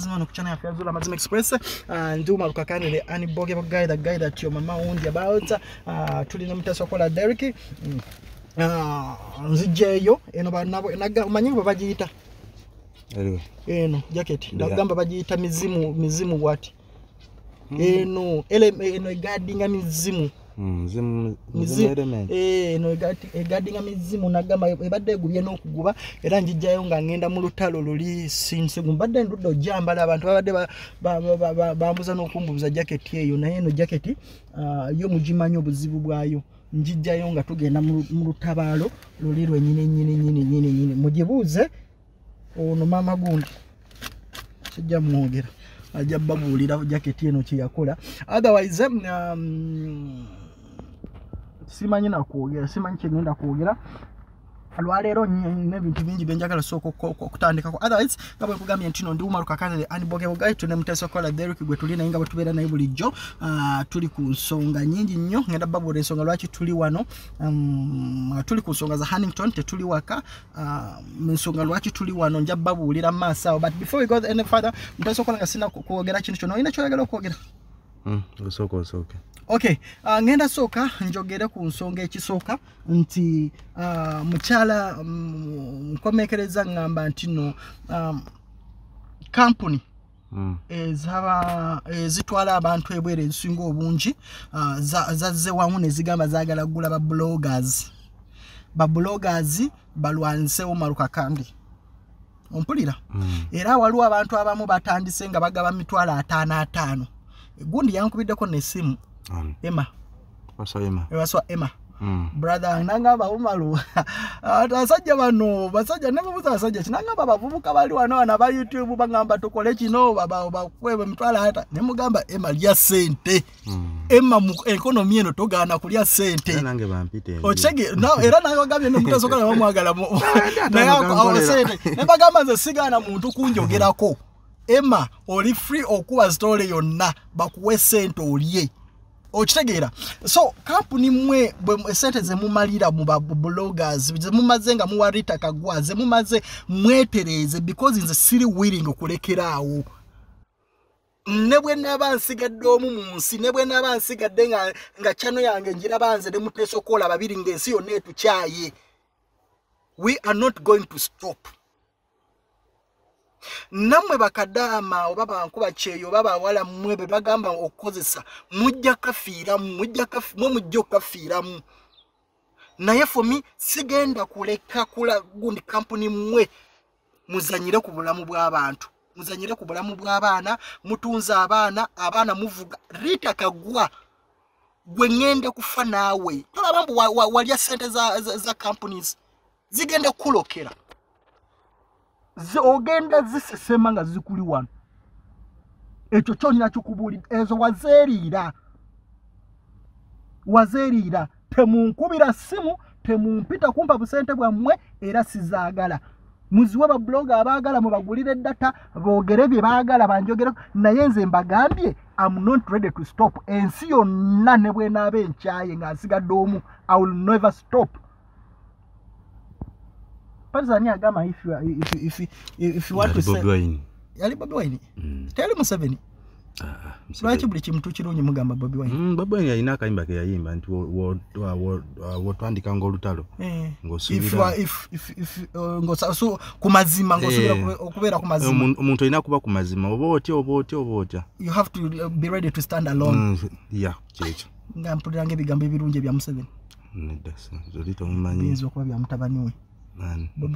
program zula amazima no kuchana yaffe zula amazima express uh, nduma lukakanire aniboge guy the guy that your mama wundi about uh, tulina mutaso kola Derek mm. uh, nzijeyo eno banabo naga manyi bwe bagiyita Anyway, eno jacket Ndia. nagamba bagiyita mizimu mizimu wati eno ele eno egadinga mizimu Eh, eno egati- egadinga mizimu nagamba ebadde egubye n'okuguba era njijjayo nga ngenda mu lutalo luli sinsigu mbadde ndudde ojambala abantu babadde ba- ba- ba- ba- ba- bambuza n'okumbuuza jaketi eyo naye eno jaketi ah, yo mugimanyi obuzibu bwayo. Njijjayo nga tugenda mu lutabaalo luli lwenyini nyini nyini nyini nyini mugibuuze ono maama gundi. Kijja mwogera. Ajja babuulira jaketi eno kyeyakola otherwise um, simanyi nakwogera simanyi kyegenda kwogera. Lwaleero nina ebintu bingi byenjagala sooka oku- oku- okutandikako. Otherwise nga bwe nkugambye nti no ndi umarukakanire anibogebugai tune muteesokola derik gwe tuli naye nga bwe tubeera naye bulijjo Ah, tuli ku nsonga nyingi nnyo. Ngenda babuula ensonga lwaki tuli wano? Um, tuli ku nsonga za hannington tetuli waka. Ah, ensonga lwaki tuli wano? Nja babuulira maaso awo. But before we go any further muteesokola nga sina kwogera kintu kyonna olina kyoyagala okwogera. Mm, osooka osooke okay uh, ngenda sooka njogere ku nsonga ekisooka nti uh, mukyala mm, nkomekereza ngamba nti no um, kampuni Mm, ezaba ezitwala abantu ebweru ezisinga obungi uh, za- zazze wamu nezigamba zagala kugula babloggers babloggers balwanisewo malukakandi ompulira? Mm, era waliwo abantu abamu batandise nga bagaba mitwalo ataano ataano. Gundi yankubiddeko nesimu um, emma. Wasayima ewaswa emma? Mm, brother nangamba umalu. Ati abasajja bano basajja nemubuza abasajja ki nangamba abavubuka bali wano wana ba youtube bagamba tukole kino bakwebe mitwalo ata. Nemugamba emma lya sente mm. emma mu ekonomi eno togaana kulya sente nange bampite okitege no era nagambye nemutasokola bamwagala mu- naye ako- awo gankolera. sente nebagamba nze sigaana muntu kunjogerako. Emma oli free okuwa sitole yonna bakuwe sente olye okitegeera. So kampuni mmwe bwe sente zemumalira mu babloggers zemumaze nga muwa rita kagwa zemumaze mwetereeze because nze siri willing okulekeraawo ne bwe naaba nsigadde omu mu nsi ne bwe naaba nsigadde nga, kyano yange njiraba nze ne muteesokola babiri ng'ensi yonna etukyaye. We are not going to stop nammwe bakadaama oba bankuba kyeyo oba bawala mmwe be bagamba okukozesa mujja kafiiramu mwe mujja okafiiramu naye fomi sigenda kuleka kula gundi kampuni mmwe muzanyire ku bulamu bw'abantu muzanyire ku bulamu bw'abaana mutunze abaana abaana muvuga rita kagwa gwe ŋŋenda kufa naawe. Tolaba mbu wa- wa- walya sente za, za, za companies zigenda kukulokera ogenda zisesema nga zikuli wano. Ekyo kyolina kikubuulidde ezo wazeeriira wazeeriira temunkubira simu temumpita kumpa busente bwammwe era sizaagala. Muziwe babloga abaagala mubagulire data boogere bye baagala banjogereko. Naye nze mbagambye am not ready to stop. Ensi yonna ne bwenaaba enkyaye ng'asigadde omu i will never stop patizani agamba if you, if, you- if, you- if you want to say Wine. yali bobi wine. Mm, teyali museveni. Ah, ah, Museveni. lwaki buli kimuntu kirungi mugamba bobi wine? Mm, Bobi Wine yalina akayimba ke yayimba nti wo- wo- wa- wo- wa- wotwandikanga olutalo Eh, uh, ku mazima Eh. kube- okubeera ku mazima. Omu- omuntu olina kuba ku mazima. Oba otya oba otya oba otya. You have to uh, be ready to stand alone. Mm, ya kyekyo nga mpuliranga ebigambo ebirungi ebya museveni. Nedda zoli tomumanyi. Biyinza okuba bya mutabani we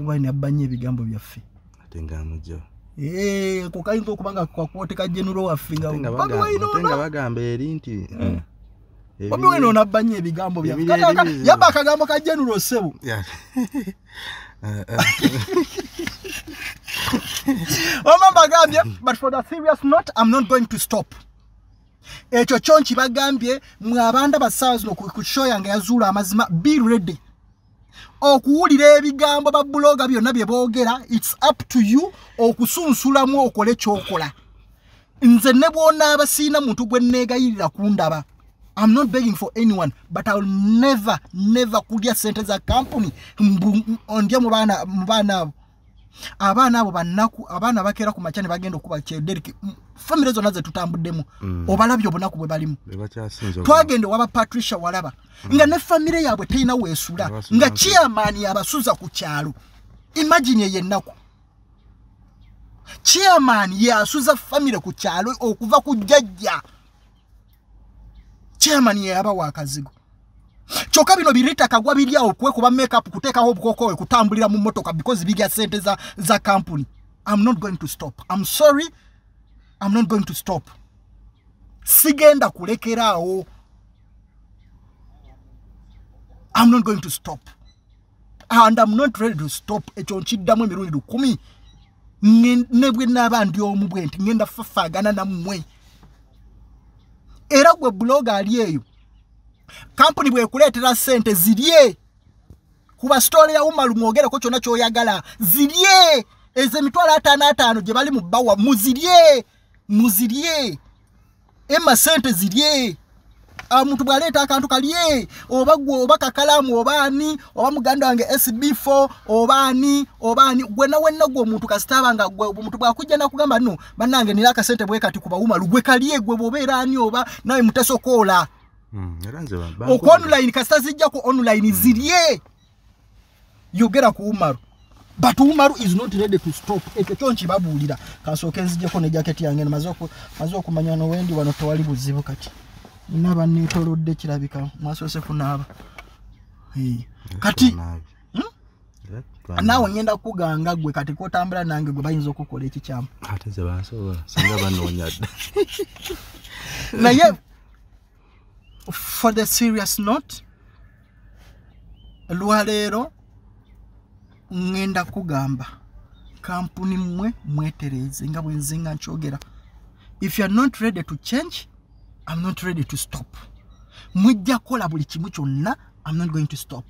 Wine abanye ebigambo byaffe. Ate ngaamugjawo Eh, ko kayinza okuba nga kwakwoteka genero waffe nga bagamba- eri nti mm, bobi wine ono abanye ebigambo byaffe Ebiri- Kale aka- ebiri- yaba akagambo ka genero sebo. Ya. Eh, eh, oma mbagambye but for the serious note i'm not going to stop. Ekyo kyo nkibagambye mwe abanda basaawa zino ku ku show yange yazuula amazima be ready okuwulira ebigambo babuloga byonna bye boogera its up to you okusunsulamu okole kyokola. Nze ne bwonaaba siina muntu gwe neegayirira kundaba i'm not begging for anyone but iwill never never kulya sente za kampuni mbu- ndya mu baana mu baana abo. Abaana abo bannaku abaana bakeera ku makya ne bagenda okuba kyederiki famire zonna zetutambuddemu Mm. obalabye obunaku bwe balimu. Twagenda waba patricia walaba nga ne famire yaabwe terina weesula nga chairman yabasuza ku kyalo. Imagine eyo ennaku chairman yasuza famire ku kyalo okuva ku jjajja. Chairman yeyabawa akazigo kyokka bino birita kagwa biri awo kwekuba makeup kuteekaho obukokowe kutambulira mu motoka because birya sente za, za company i'm not going to stop. I'm sorry i'm not going to stop. Sigenda kulekeraawo i'm not going to stop. And i'm not ready to stop. Ekyo nkiddamu emirundi lukumi. Ne bwe naaba ndi omu bwe nti ngenda fafaagana nammwe era gwe buloga ali eyo. Kampuni bwekuleetera sente zirye. Kuba sitole ya umalu mwogereko kyonna kyoyagala. Zirye. Ezo emitwalo ataano ataano gye bali mu bbawa muzirye muzirye. Emma sente zirye. Omuntu bw'aleeta akantu kalye oba gwe oba kakalaamu oba ani oba muganda wange sb4 oba ani oba ani gwena wenna gwe omuntu kasitaaba nga gwe omuntu bwakujja nakugamba no bannange nira akasente bwe kati kuba umalu gwe kalye gwe bw'obeera ani oba nawe mutasokoola Mm, ba- oku online kasita zijjako online zirye. Yogera ku umaru but umaru is not ready to stop. Ekyo kyo nkibabuulira. Kansooke nzijjeko ne jaketi yange maze oku- maze okumanya nowendi wano tewali buzibu kati. Nina banneetolodde kirabika mwasoose kunaaba. Kati. Hmm? Naawe ngenda kukuganga gwe kati kotambula nange gwe bayinza okukola ekikyamu. Ate ze bansobola singa banoonya dda. Naye for the serious note lwaleero ŋŋenda kugamba. Kampuni mmwe mwetereeze nga bwe nze nga nkyogera. If youare not ready to change i'm not ready to stop. Mujja kukola buli kimu kyonna i'm not going to stop.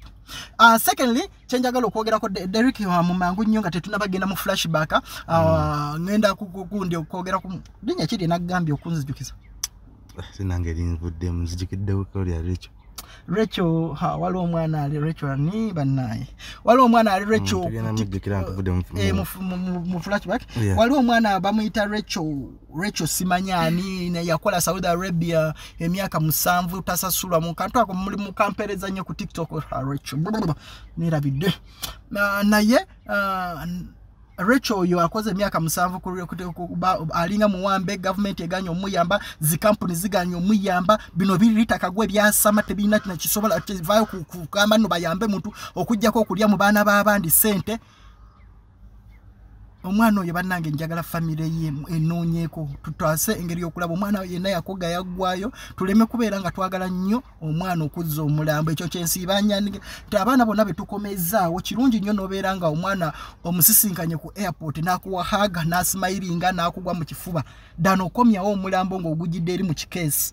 Uh, secondly kyenjagala okwogerako De- derik uh, mu mangu nnyo nga tetunabagenda mu flashback uh, ku- ku- kundi okwogera ku linnya kiri nagambye okunzijukiza sinange linvuddemu nzijukiddewo lya lekyo Rachel ha waliwo omwana ali Rachel ani bannaye? Waliwo omwana ali Rachel Mm, ntuvudde mu- eh, flashback waliwo omwana bamuyita Rachel Rachel simanyani ne yakola Saudi Arabia emyaka musanvu tasasulwa mu kantu ako muli mukampereza nnyo ku TikTok. Ha Rachel nerabidde Na- naye Rachel oyo akoze emyaka musanvu alinga muwambe gavumenti eganya omuyamba zikampuni ziganya omuyamba bino biritaka gwe byasama tebirina nakisobola kivayo kugamba nno bayambe muntu okugjako okulya mu baana b'abandi sente omwana oyo bannange njagala famire ye enoonyeeko. Tutwase engeri yokulaba omwana yenna yakoga yaggwayo tuleme kubeera nga twagala nnyo omwana okuzza omulambo. Ekyo kyensiibanya nti abaana bonna betukomezaawo kirungi nnyo nobeera nga omwana omusisinkanye ku airport n'akuwa haga n'asimayiringa n'akugwa mu kifuba. Ddano okomyawo omulambo ng'ogujjidde eri mu kikeesi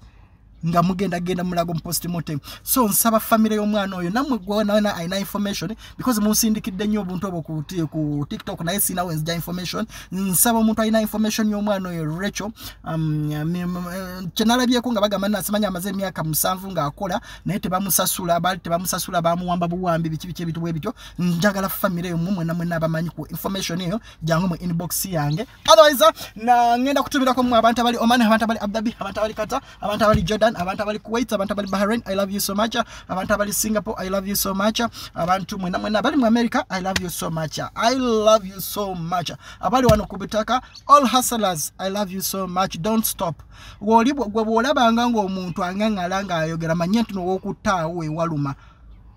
nga mugenda genda mulago mu postmortem. So nsaba famire y'omwana oyo nammwe gwonana alina information because munsindikidde nnyo obuntu obwo ku, ti- ku tiktok naye sinawe nzija information. Nsaba omuntu alina information y'omwana oyo rachel um, kyenalabyeko nga bagamba nasimanya amaze emyaka musanvu ng'akola naye tebamusasula baali tebamusasula bamuwamba buwambi biki biki ebitu bwe bityo njagala famire eyo mumwe namwe nabamanyi ku information eyo jangu mu inbox yange. Otherwise na ngenda kutumirako mu abantu abali oman abantu abali abdabi abantu abali kata abantu abali jordan abantu abali kuwait abantu abali bahrain i love you so much. Abantu abali singapore i love you so much. Abantu mwena mwena abali mu america i love you so much. I love you so much. Abali wano kubitaka all hustlers i love you so much. Don't stop. Woli gwe bw'olabanga ng'omuntu angangala ng'ayogera manye nti n'ow'okuttaawo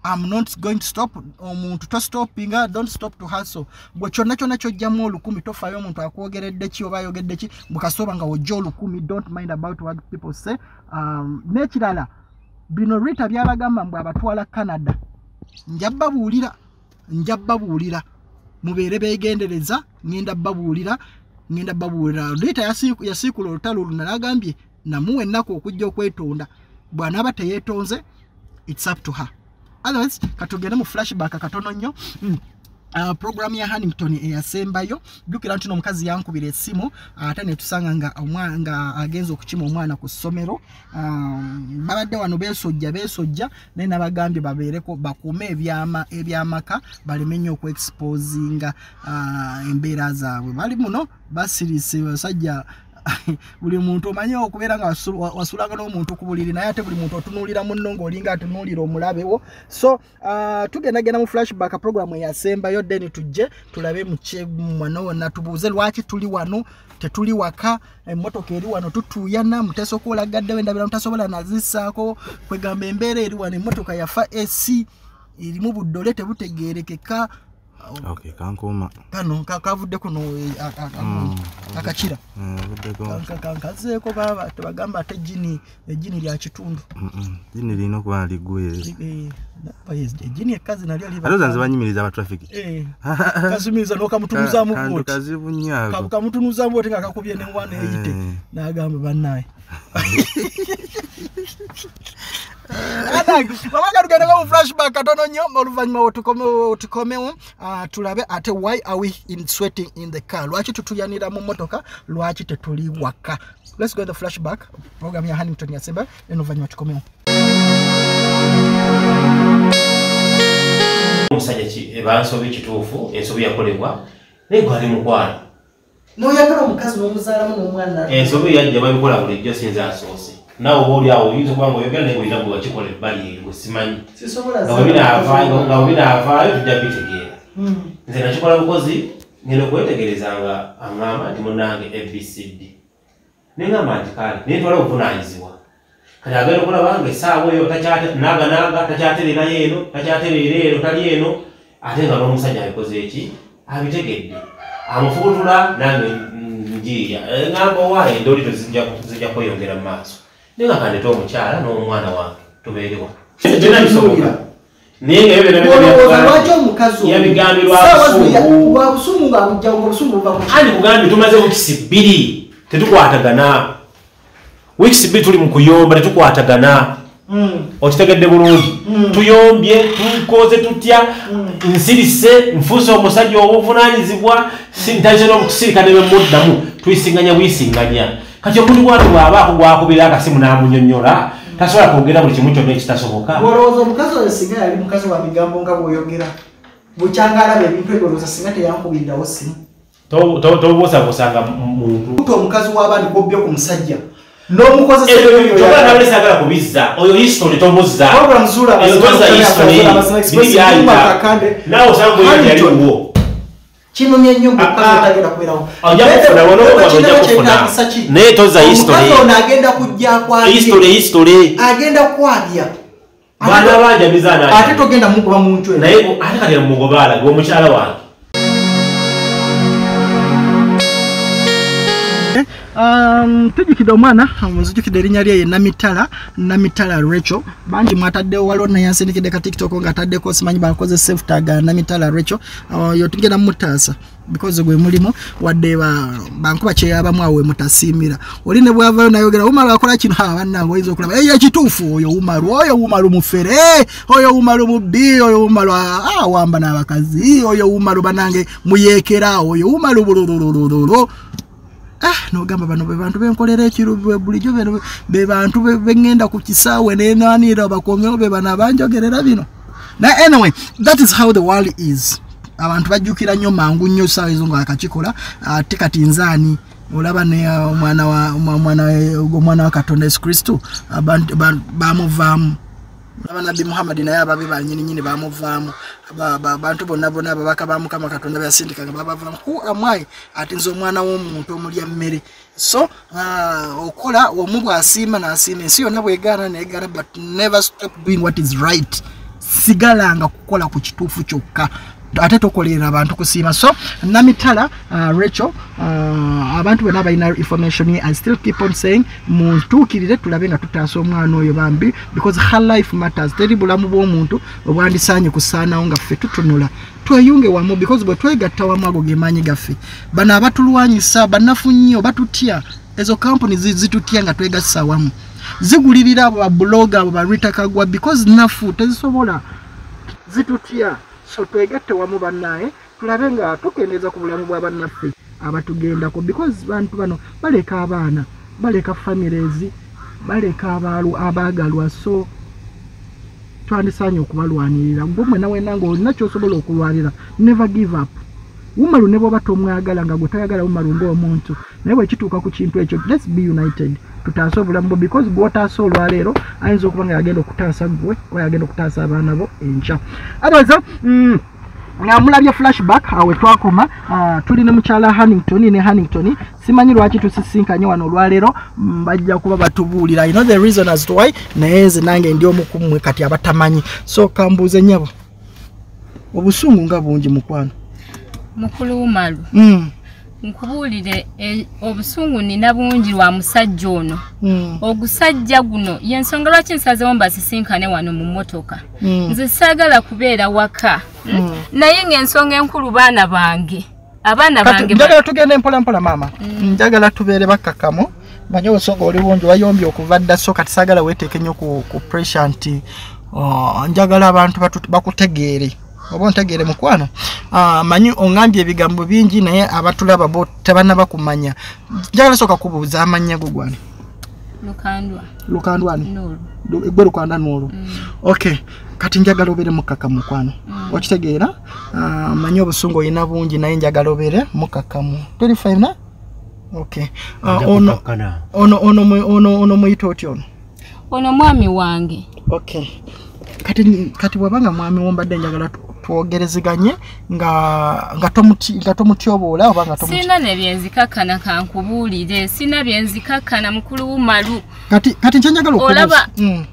I'm not going to stop omuntu tostopinga don't stop to hustle. Gwe kyonna kyonna kyojjamu olukumi tofaayo omuntu akwogeredde ki oba ayogedde ki? Bwekasoba nga wojja olukumi don't mind about what people say. Um, n'ekirala bino rita byabagamba mbwe abatwala canada nja babuulira nja babuulira. Mubeere beegendereza ngenda babuulira ngenda babuulira. Rita yasiiku- yasiikula olutalo luno nagambye namuwa ennaku okujja okwetonda. Bw'anaaba teyeetonze its up to her otherwise katugende mu flashback katono nnyo. Mm. Uh, programu ya Huntington eyasembayo. Jjukira nti omukazi yankubira essimu ate uh, netusanga nga omwana nga agenza okukima omwana ku ssomero. Um, babadde wano besojja besojja naye nabagambye babeereko bakuume ebyama ebyamaka baleme nnyo okuexposinga uh, embeera zaabwe. Bali muno basirise basajja buli muntu omanyi okubeera nga wasu- wa- wasulanga n'omuntu ku buliri naye ate buli muntu otunuulira munno ng'olinga atunuulira omulabewo so uh, tugendagenda mu flashback program eyasembayo then tujje tulabe muke wano wonna. Tubuuze lwaki tuli wano tetuli waka emmotoka eri wano tutuuyana muteesoka olagaddewo endabira mutasobola nazisaako kwegamba embeera eri wano emmotoka yafa esi erimu buddole tebutegerekeka okay kankuuma kano ka- kavudde kuno eh, Mm, akakira Eh, baba tebagamba ate ejini ejini lya kitundu. Lini lirina okuba Eh, yes, ejini ekkazi nalyo liba- ate ozanze banyimiriza abatrafiki Eh, kasumiriza nokamutunuzaamu kantu voti kazibu nnyo ako kamutunuzaamu voti nga kakubye newana eyite. Eh. nagamba bannaye babaga tugendeko mu flashback katono nnyo oluvannyuma wetukomewo ah, tulabe ate why are we in sweating in the car? Lwaki tutuyanira mu motoka lwaki tetuli waka? Let's go the flashback program ya huntington yasemba enooluvannyuma tukomewo. Omusajja ki- bansobi kituufu ensobi yakolebwa naye gwali mukwano noyagala omukazi n'omuzaalamu n'omwana ensobi yajja babikola bulijjo sinze asoose naawe oba oli awo oyinza okuba nga oyogera naye bwolina bwe wakikola ebbali erwe simanyi. Nga nga bwebinaavaayo tujja bitegeera nze nakikola bukozi ngenda okwetegereza nga aŋŋamba nti munange abcd neŋŋamba nti kale naye ntwala obuvunanyizibwa kati agenda okulaba nga essaawa eyo takyate- naga naga takyatererayo eno takyatereera eno tali eno. Ate nga n'omusajja abikoze eki? Abitegedde. Amufubutula nange njiya ŋŋamba owaayo endolito zijja kweyongera mu maaso naye nga kandeta omukyala n'omwana wange tubeerewa. Byonna bisoboka naye nga ebyo byonna olowooza lwaki byonna omukazi yabigambirwa busungu. wa busungu nga bujja nga obusungu buva ku andi kugambye tumaze wikisi bbiri tetukwatagana? Wikisi bbiri tuli mu kuyomba tetukwatagana? Okitegedde bulungi? Tuyombye tukoze tutya? Nsirise nfuuse omusajja obuvunanyizibwa ntalize n'okusirika ne bemuddamu tuyisinganya buyisinganya kati omuntu gwati bw'abaako gwakubira akasimu n'amunyonnyola tasobola kwogera buli kimu kyonna ekitasoboka. Olowooza omukazi oyo singa yali mukazi wa bigambo nga bw'oyogera bukyanga alaba ebintu ebyo olowooza singa teyankubirirawo simu To- to- tobuusabuusanga muntu. Omukazi w'abandi gwobbye ku musajja n'omukozesa ebyo ebyo byonna byonna nabale sagala kubizza oyo history tomuzza. Naawe osanga bwe Hamilton. Yaliwo kinomye nnyo ngaomukazi Ah, ah. otagenda kubeerawo Ojja kufuna, wano wano ojja kufuna. Naye toza history. omukazi ono agenda kujja akwabye history history. Agenda kwabya baana banja ate bizaana togenda mukuba muntu eyo naye ate kati mugobaala gwe omukyala wange tujjukidde omwana nzijukidde erinnya lye ye namitala namitala rachel. Bangi mwataddewo waliwo naye ansindikidde ka tiktok ng'ataddeko simanyi bakoze safetag namitala rachel. Oyo tugenda mutaasa because gwe mulimu wadde ba- bankuba kyeyabamu awo wemutasiimira oli ne bwavayo nayogera umaru akola kino? Ha bannange oyinza okulaba eyo ekituufu oyo umaru oyo umaru mufere oyo umaru mubbi oyo umaru ah, awamba n'abakazi oyo umaru banange muyeekera oyo umaru bulululululu ah nogamba bano be bantu benkolera ekirubu bulijjo be bantu be- beŋŋenda ku kisaawe nenanira bakomyewo be bano abanjogerera bino. Na anyway that is how the world is. Abantu bajjukira nnyo mangu nnyo saawa ezo nga akakikola ate kati nzaani? Olaba ne uh, omwana wa katonda yesu kristo bamuvaamu olaba nabbi muhammadi naye ababe banyininyini bamuvaamu. Ba- ba- abantu bonna bonna ababaka ba mukama katonda beyasindika nga babavaamu who am I? Ati nze omwana w'omuntu omulya mmere so ah, okola omu bw'asiima n'asiima ensi yonna bwegaana negaana but never stop doing what is right. Sigalanga kukola ku kituufu kyokka ate tokolerera abantu kusiima. So namitala uh, rachel uh, abantu bonna balina information ye i still keep on saying muntuukirire tulabe nga tutaasa omwana oyo bambi because her life matters. Teri bulamu bw'omuntu obwandisaanye kusaanawo nga ffe tutunula. Tweyunge wamu because bwe twegatta wamu ago gemaanyi gaffe. Bano abatulwanyisa banafu nnyo batutya. Ezo kampuni zi- zitutya nga twegassa wamu. Zigulirira abo babuloga abo barwitakagwa because nafu tezisobola. Zitutya so twegatte wamu bannaye tulabe nga tukendeeza ku bulamu bwa bannaffe. Abatugendako because bantu bano baleka abaana baleka families baleka abaalu- abaagalwa so twandisaanye okubalwanirira. Gwe mwena wena ngaolina kyosobola okulwanira never give up. Wumalu ne bwoba tomwagala nga gwe tayagala wumalu ngaomuntu naye bwekituuka ku kintu ekyo lets be united tutaase obulamu bwo because gwotaase olwaleero ayinza okuba nga yagenda okutaasa gwe oba yagenda okutaasa abaana bo enkya. Otherwise mm, nga mulabye flashback awe twakoma ah, tuli ne mukyala hannington ne hannington simanyi lwaki tusisinkanye wano olwaleero mm, bajja kuba batubuulira. You know the reason as to why? Naye nze nange ndi omu ku mmwe kati abatamanyi. So kambuuze nyabo obusungu nga bungi mukwano. Mukulu wumalu mm. Nkubuulire e- obusungu nina bungi lwa musajja ono mm. ogusajja guno yensonga lwaki nsazewo mbasisinkane wano mu mmotoka Mm. nze saagala kubeera waka mm? naye ng'ensonga enkulu baana bange abaana bange njagala tugende mpola mpola maama njagala tubeere bakkakkamu manye obusonga oli bungi wayombye okuva dda so kati saagala weeteeke nnyo ku, pressure nti uh, njagala abantu bakutegeere oba ontegeere mukwano uh, manyi oŋambye ebigambo bingi naye abatulaba bo tebanaba kumanya. Njagala sooka kubuuza amannya go gwani lukandwa. Lukandwani gwe lukanda nolwo okay kati njagala obeere mukkakkamu mukwano okitegeera? Uh, manyi obusungu olina bungi naye njagala obeere mukkakkamu tuli fina okay uh, ono ono ono mwe- ono ono muyita otya ono? Ono mwami wange. Okay kati kati bwabanga mwami wombadde njagala tu- twogerezeganye nga nga nga tomutyoboola oba nga sina ne byenzikakkana kankubuulire sina byenzikakkana mukulu wumalu kati kati nkyenjagala Olaba- Mm.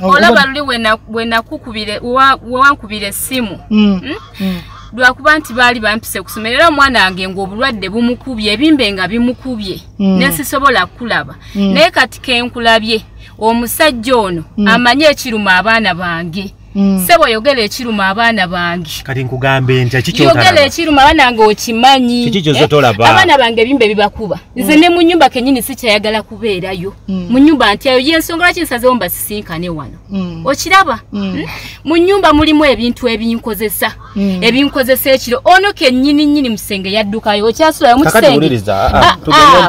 olaba luli we na- we nakukubire wa- we wankubira essimu Mm, mm. lwakuba nti baali bampise ku ssomero era omwana wange ng'obulwadde bumukubye ebimbe nga bimukubye Mm. ne sisobola kulaba naye kati kenkulabye omusajja ono amanyi ekiruma abaana bange. Sebo yogera ekiruma abaana bange. Kati nkugambe ntya yogera ekiruma abaana bange okimanyi. Eh, abaana bange ebimbe bibakuba. Nze ne mu nyumba kenyini sikyayagala kubeerayo. Mu nyumba ntyayo yensonga lwaki nsazewo mbasisinkane wano? Mm. okiraba? Mm? mu nyumba mulimu ebintu ebinkozesa. Ebinkozesa ekiro. Ono kennyini nnyini musenge yaddukayo okyasulayo mu kakati kisenge. wuliriza Ah, ah, ah,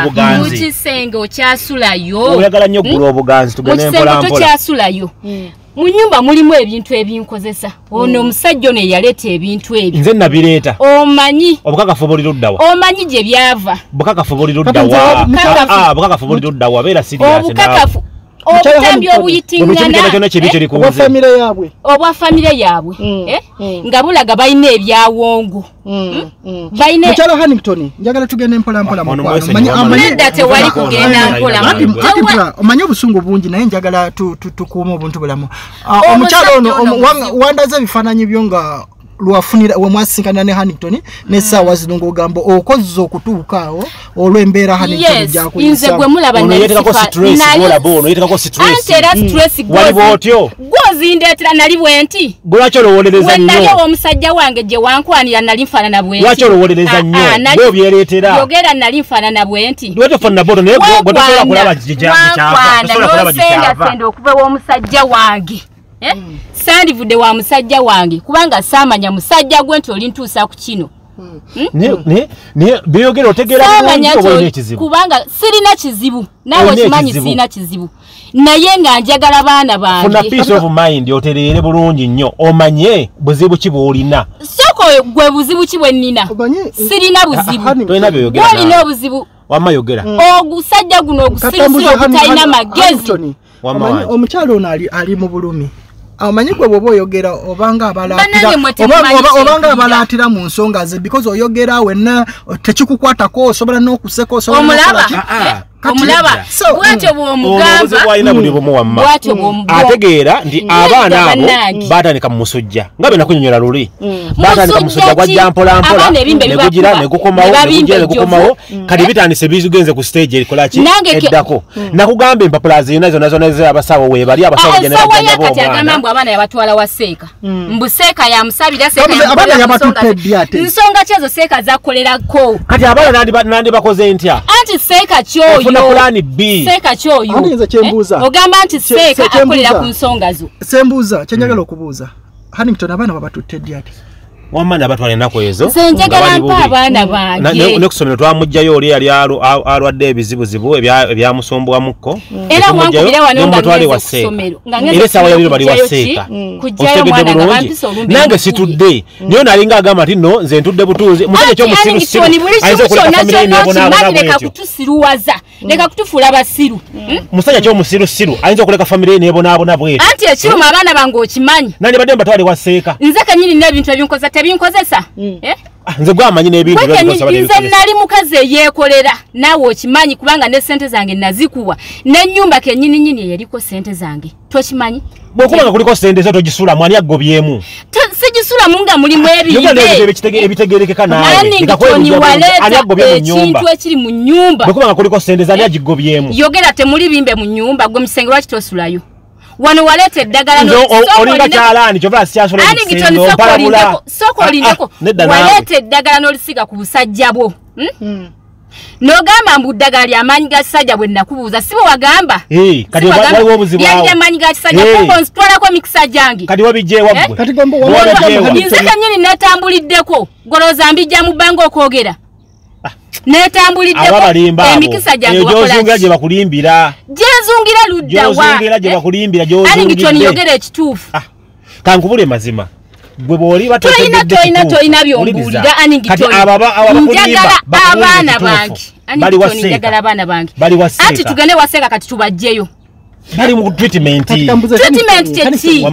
obuganzi. kisenge okyasulayo okugula obuganzi mu nyumba mulimu ebintu ebinkozesa. Ono omusajja ono eyaleeta ebintu ebyo. Nze nabireeta. Omanyi? Obukakafu buli luddawa omanyi gye byava. Bukakafu buli Kati nze luddawa obukakafu- Ah, bukakafu buli luddawa beera siriasi obukakafu Mukyala obutambi kiri ku obwa famire yaabwe. Obwa famire yaabwe. Mm, eh, mm. nga bulaga balina ebyawongo. Mm, mm. balina mukyala hannington njagala tugende mpola mpola Ono mukwano mwese Manyi- ni wamala- amanyi- Nedda tewali kugenda mpola. Omanyi obusungu bungi naye njagala tu- tu- tukuuma obuntu bulamu. Ah, omukyala ono wandaze ebifaananyi byo nga lwafunira wemwasinkana ne hannington n'essaawa zino ng'ogamba okozza okutuuka awo olw'embeera hannington yes gyakuyisa nze gwe mulaba waliwo otyo gwozindeetera nali bwe nti lwaki olowolereza nnyo omusajja wange gye wankwanira nali nfaanana bwe nti. lwaki olowolereza Ah, nnyo ah, nali- gwe obyereetera yogera nali nfaanana bwe nti lwaki ofaanana boto naye gwe tosobola kulaba gyekyava wankwanda nosendasenda okuva w'omusajja wange Eh? Sandivudde wa musajja wange kubanga saamanya musajja gwe nti olintuusa ku kino Naye- naye- naye byogera otegeera saamanya bulungi oba olina nti ekizibu kubanga sirina kizibu naawe okimanyi sirina kizibu naye nga njagala baana funa bange peace of mind otereere bulungi nnyo omanye buzibu ki bw'olina soko gwe buzibu ki bwe nnina sirina buzibu gwolina obuzibu wamma yogera ogusajja guno obutalina Hanni- magezi omukyala ono ali mu bulumi omanyi gwe bwoba oyogera obanga abalaatira mu nsonga ze because oyogera wenna tekikukwatako osobola n'okuseka osobola omulaba bwatyo ono bw'omugamba bwatyo bw'omu- ategeera nti abaana abo baatandika mu musujja nga bwe nakunyonyola luli. Baatandika Musujja gwajja ki? mpola mpola Abaana ebimbe ne gugira bibakuba, ne gukomawo ne ne babimba gugira ne gukomawo ejjovu. kati bitandise bigenze ku stage erikola ki? Nange ke- eddako. Nakugamba empapula zirina zonna zonna z'abasawo weebali abasawo Ah, gye ensaawa nebajjanya yakati agamba mbu abaana yabatwala wa seeka. Mbu seeka yamusabira nsonga ddi ze. ate? nsonga ki ezo seeka zakolerako kati abaana nandi- nandi bakoze ntya? Anti seeka ofuna kyoyo pulaani b. Seeka kyoyo nze kyembuuza. Eh? ogamba nti seeka akolera ku nsonga zo. Sembuuza kyenjagala okubuuza. Hannington abaana babatutte ddi ati wamma nabatwala ennaku ezo nze njagala mpa abaana Na- ne- bange. ne ku ssomero twamugjayo oli yali alwadde ebizibuzibu ebya- ebyamusumbwamukko era wankubira wano nga nemutwale ngeze ku waseeka era essaawa yaliro bali waseeka mwana nga bulungi. nange situdde. Naye nalinga agamba nti no nze ntudde butuuzi. Musajja ekyomusirusiru ayinza kimu okuleka kyonna famire kyonna nebonaabona okimanyi leka bwetyo kutusiruwaza leka kutufuula basiru. Mm? musajja kyomusirusiru ayinza okuleka famire nebonaabona bwetyo anti ekiruma abaana bange okimanyi. Nandi badde mbatwale waseeka nze kenyini nina ebintu ebinkoza tebinkozesa Eh? Ah, nze gwamanyi n'ebintu Gwe kenyini- byosaba nze nebikozesa. nali mukazi eyeekolera naawe okimanyi kubanga ne sente zange nazikuwa. Nenyumba kenyininyini eyaliko sente zange. Tokimanyi? Bwokuba nga kuliko sente zo togisulamu ani aggobyemu To- sigisulamu nga mulimu yogera ebibe ebitege- ebitegerekeka naawe. Leka aningitoni kwebuuza bulungi. ani waleeta aggobye mu nyumba ekintu ekiri mu nyumba bwekuba nga kuliko sente ze ani agigobyemu? yogera temuli bimbe mu nyumba gwe musenge lwaki tosulayo wano waleeta eddagala olinga kyalaani? Kyova sikyasola aningitoni sooka olindeko waleeta eddagala n'olisiga ku busajja bwo. Hmm? n'ogamba mbu ddagala lyamaanyi ga kisajja bwe nakubuuza si bwe wagamba? Lyamaanyi ga kisajja kumbe onzitwalako mikisa gyange. Eh? nze kenyini netambuliddeko golooza mbijja mu bbanga okwogera aba netambuliddeko balimba abo. emikisa gyange eyo gyozungira wakola gye bakulimbira. Gyenzungira luddawa gyozungira gye bakulimbira aningitoni gyozungidde yogera ekituufu? Ah, kankubule mazima. Gwe bwoliba tolina tolina byombuulira aningitoni njagala abaana bange. Aningitoni njagala abaana bange? Anti tugende waseeka kati tubajjeyo bali mu treatment. Treatment kyeki?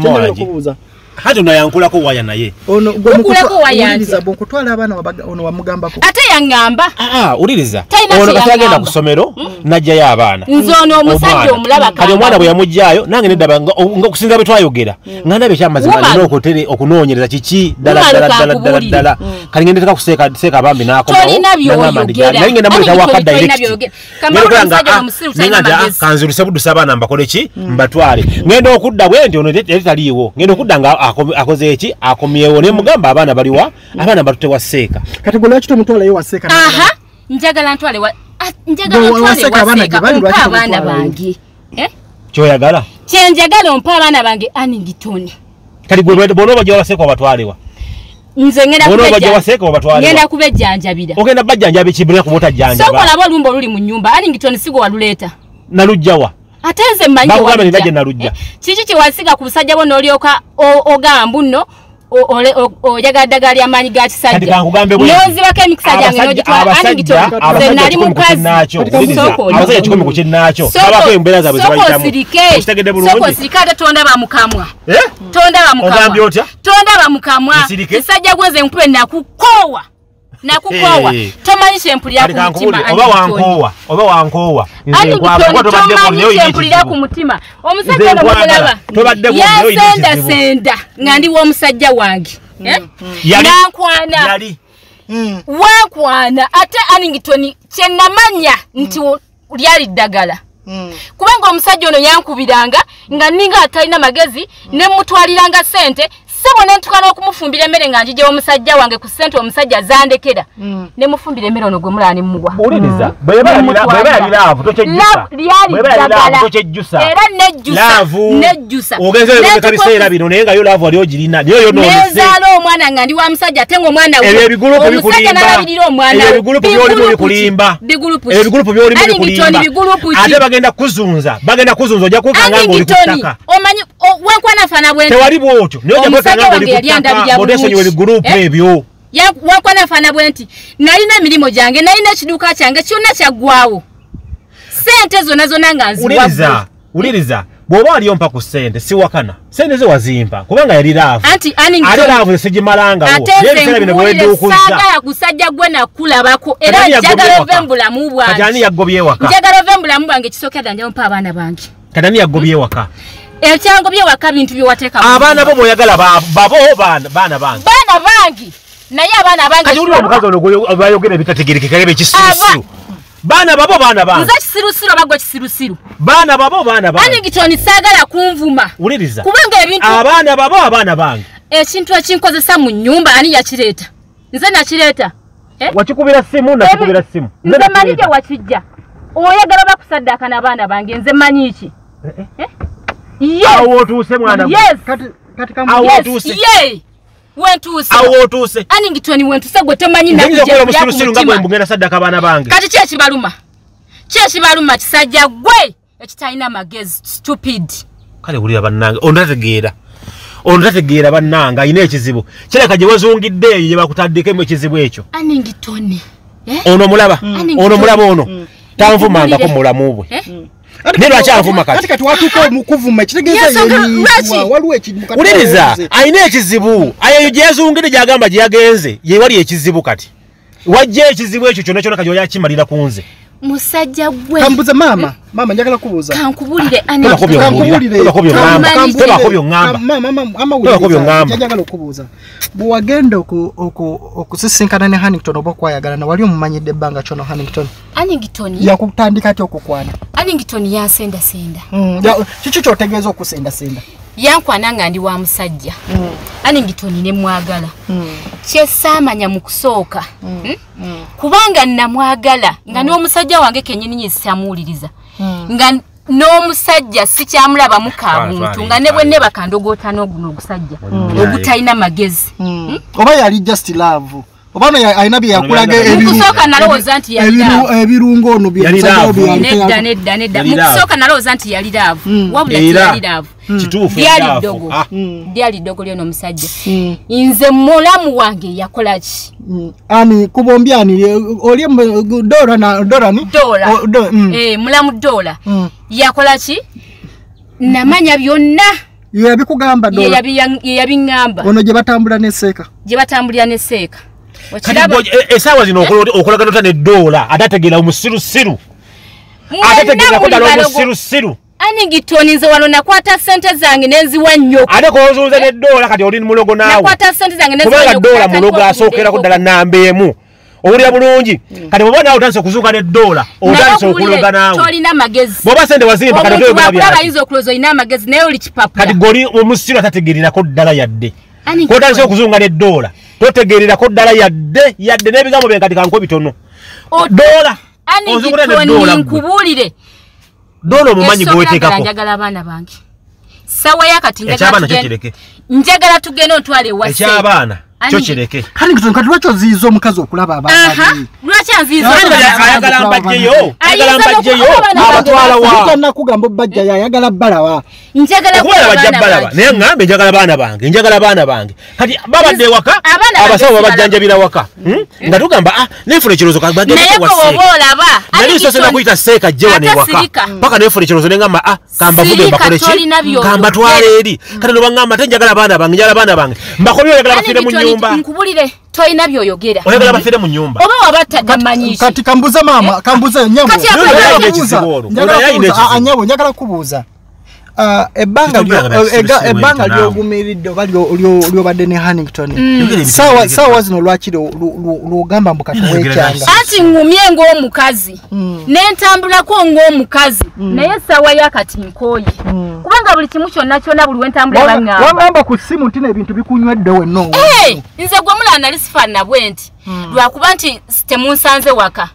Wamma wange. hati ono yankulako waya naye ono Mukuleko wayanja. bwonkutwala abaana wabaga- ono wamugambako ate yaŋŋamba Ah, uliriza Talina ono kye kati agenda yagamba. ku ssomero najjayo abaana nze ono omusajja Omwana. omulaba kati omwana bwe yamugjayo nange nedaba nga nga okusinza bwe twayogera nga ndaba ekyamazima Woman. nina okutere- okunoonyereza kiki ddala Woman ddala ddala ddala kankubuulire. ddala kali ngende teka kuseeka seeka bambi n'akomawo Tolina by'oyogera. n'agamba ndi gyali. naye ngenda muleeta Ani waka tolina direct by'oyogera. Ngenda Kamala okugira nga, omusajja ah, omusiru naye nga talina nti, ah, magezi. kanziruse buddusa abaana mbakole ki mbatwale ngenda okudda bwe nti ono yali taliiwo ngenda okudda nga akomi- akoze eki? Akomyewo. Ne mugamba abaana baliwa abaana batutte wa seeka. Kati gwe lwaki tomutwalayo waseeka aha njagala ntwale wa- ah, njagala ntwale waseeka abaana bange. Eh? kyoyagala? Kyenjagala ompe abaana bange aningitoni kati gwe bona obajja waseeka obatwalewa nze ngenda kubejjanjabira. Ogenda bajjanjaba ekibulira kuba otajjanjaba olaba olumba oluli mu nyumba aningitoni sigwe waluleeta? Nalugjawa ate nze mmanyi Bakugamba owalujja. nina gye nalujja. Eh, kiki kyewasiga ku busajja bwo n'olyoka ogamba nno oyagala ddagala lyamaanyi ga kati kisajja nozibako emikisa gyange n'ogitwala. Aningitoni nze nali mukazi abasajja kikumi ku kinnaakyo. Abako embeera zaabwe sooka zebayitamu. osirike okitegedde sooka bulungi osirike ate tondaba mu kamwa Eh? tondaba mu Ogambye kamwa otya? tondaba mu kamwa kisajja gweze nkube nakukoowa. Eh. tomanyi kyempulira ku mutima oba wankoowa oba wankoowa tomanyi kyempulira ku mutima. Omusajja ono ekizibu. yasendasenda nga ndi w'omusajja wange. Eh? Yali- nankwana yali? Wankwana ate aningitoni kyenamanya nti lyali ddagala. Kubanga omusajja ono yankubiranga nga ninga atalina magezi nemutwaliranga sente sebo nentukana okumufumbira emmere nga njijja omusajja wange ku sente omusajja zandekera. Nemufumbira emmere ono gwe yali laavu tokyejjusa era nejjusa laavu. nejjusa ogenza ebiboneka biseera bino naye nga yo laavu wali ogirina nezaala omwana nga ndi wa musajja ate ngaomwana omusajja n'alabirira omwana ebyo we. ebigulupu byolimu bikulimba ate bagenda kuzunza bagenda kuzunza ojja kukanga ng'oli ku aningitoni ttaka. Tewali bwotyo. Naye ng'oli wange yali bw'otesonyiwa bulungi. Eh? ebyo wenkwanafana bwe nti nalina emirimu gyange nalina ekiduuka kyange kyonna kyaggwawo sente zonna zonna nga nziwagwe uliriza bw'oba wali ompa ku sente siwakana sente ze wazimpa. Kubanga yali laavu ate laavu sigimalangawo ebiseera bino nkuwulire bweweduukuzza saagala kusajja gwe nakulabako era njagala ove mu bulamu kati ani bwange njagala ove mu bulamu bwange kisookera ddanja mpa abaana bange. Kati ani yaggobye ewaka ekyango byewaka bintu byewateeka abaana bo ba- babo baana baana bange. Baana bange naye abaana bange kati uli omukazi ono bayogera ebitategerekeka eba ekisirusiru baana babo baana bange. Nze kisirusiru oba gwe kisirusiru. Baana babo baana bange. Aningitoni saagala kunvuma? Uliriza kubanga ebintu abaana babo abaana bange. Ekintu ekinkozesa mu nyumba ani yakireeta? Nze nakireeta. Eh? wakikubira simu nakikubira simu. Nze manyi gye wakijja. Oyagala bakusaddaaka n'abaana bange nze manyi ki? Eh? Yes, awo otuuse mwana gwe. yes, kati kati Awo kambuze yes, otuuse. ye. wentuuse awo otuuse. Aningitoni wentuuse gwe tomanyi omusirusiru nga bwe mbugenda saddaka abaana bange. Kati ki ekibaluma ki ekibaluma kisajja gwe! Ekitalina magezi. Stupid. Kale wulira bannange ono tategeera. Ono tategeera bannange ayina ekizibu. Kireka gye wazungidde eyo gye bakutaddekemu ekizibu ekyo. Aningitoni Eh? ono mulaba. Ani ono mulaba ono. Tanvumangako mu bulamu bwe. Eh? Ne lwaki anvuma kati? kati watuuka mukuvuma kitegeeza Yensonga yeniibwa lwaki? waliwo ekimu kati wuliriza ayina ekizibu. Ayeyo gye yazungidde gyagamba gye yagenze ye wali ekizibu kati. Wajja ekizibu ekyo kyonna kyonna kati oli akimalira ku nze musajja gwe. Kambuze maama maama njagala kubuuza. Kankubulire Tebako byongulira, Kankubulire. tebako byongamba, Kambuulire. tebako byongamba. Ka- maama, maama, maama Tebako wuliriza, byongamba. njagala okubuuza bwe wagenda oku- oku- okusisinkana ne hannington oba okwayagalana wali omumanyidde ebbanga kyono hannington aningitoni yakutandika ati okukwana? Aningitoni yansendasenda Ya- kiki kyotegeeza okusendasenda yankwana nga ndi wa musajja. Aningitoni ne mwagala? Kyesaamanya mu kusooka. Hmm? kubanga namwagala nga n'omusajja wange kenyini nyesisamuwuliriza nga n'omusajja sikyamulabamu ka muntu nga ne bwenne bakandogoota n'oguno ogusajja ogutalina magezi. Oba yali just love oba no alina bye yakulaga Mu ebiru- kusooka nalowooza nti ebirungo ono bye Yali musajja wo laavu. bye yali nedda nedda nedda. Yali mu laavu. kusooka nalowooza nti yali laavu. Wabula Era. tiyali laavu. Lyali endaafu. ddogo. Ah, lyali ddogo lyono omusajja nze mulamu wange yakola ki? Mm. ani kubombi ani? Oli mu- dora na dora ni? Dora. O- do- mm. Eh, mulamu dola. Mm. yakola ki? Namanya byonna. Ye yabikugamba ye dora yabi- ye yabiŋŋamba ono gye batambula neseeka gye batambulira ne seeka kati gwe- e- esaawa zino okola- okolagana ota nedoola ate ategeera omusirusiru ate Mwenna tegeerako muli ddala omusirusiru aningitoni nze wano nakwata sente zange nenziwa nnyo. Ate kozunza nedoola kati oli mulogo naawe. Nakwata sente zange nenziwa kubanga nnyo doola mulogo asookerako ddala namba emu. Owulira bulungi? Kati bwoba naawe otandise okuzuuka nedoola otandise okuloga naawe. tolina magezi bwoba sente wazimba kati omuntu otoyogera wakulaba byaki ayinza okulowooza olina amagezi naye oli kipapula. Kati goli omusiru atategeererako ddala yadde. Kotandise okuzunga nedoola totegeererako ddala yadde yadde n'ebigambo bye kati kanko bitono. Doola! Gwe nkubuulire? Doola omumanyi Essobola gweweteekako njagala abaana bange. Sawa yakati njagala tugende- kireke. njagala tugende ontwale ewa ekyabaana Ani- kyo kireke hannington kati lwaki oziyiza omukazi okulaba abaana aha be? lwaki anziiza Ayagala- okulaba abaana? ayagala mbajjeyo ayagala Ayinza mbajjeyo okuba abaana bange abatwala wa tanakugamba obbajja yayagala balawa njagala okubala kulaba bajja abaana balaba bange. naye ŋŋambe njagala baana bange njagala baana bange. Kati babadde ewaka Abaana bange abasawo sibalaba. babajjanjabira waka Hmm? nga tugamba ah nefuna ekirowoozo naye gwe kabagendewa oba olaba nali Ani nsose Gitoni- nakuyita seeka jje wano Ate ewaka sirika. paka nefuna ekirowoozo nengamba ah kambavuge Sirika, mbakole ki tolina by'oyogera. kambatwala eri kati nobaŋŋamba te njagala baana bange njagala baana bange. Mbakobi oyagala Ani bafiire mu Gitoni, nyumba nkubulire tolina by'oyogera. Oyagala bafiire mu nyumba oba waba tadamanyiki kati kambuze maama kambuze nyabo Kati Njagala akola kubuuza, ekizibu ono. njagala Ono yalina kubuuza, ekizibu. ah, nyabo njagala kubuuza. Ah, ebbanga eh, nakisirise ebbanga naawe. lyogumiridde oba lyo- lyo- lyobadde ne hannington ebintu Saawa- zino lwaki lwogamba mbu weekyanga? Anti ŋŋumye ng'omukazi. Nentambulako ng'omukazi. Naye essaawa yakati nkooye. Kubanga buli kimu kyonna kyonna buli wentambula baŋŋamba wagamba ku ssimu nti nebintu bikunywedde wenna Hey, nze gwe mulaba nali sifaanana bwe nti lwakuba nti temunsanze waka.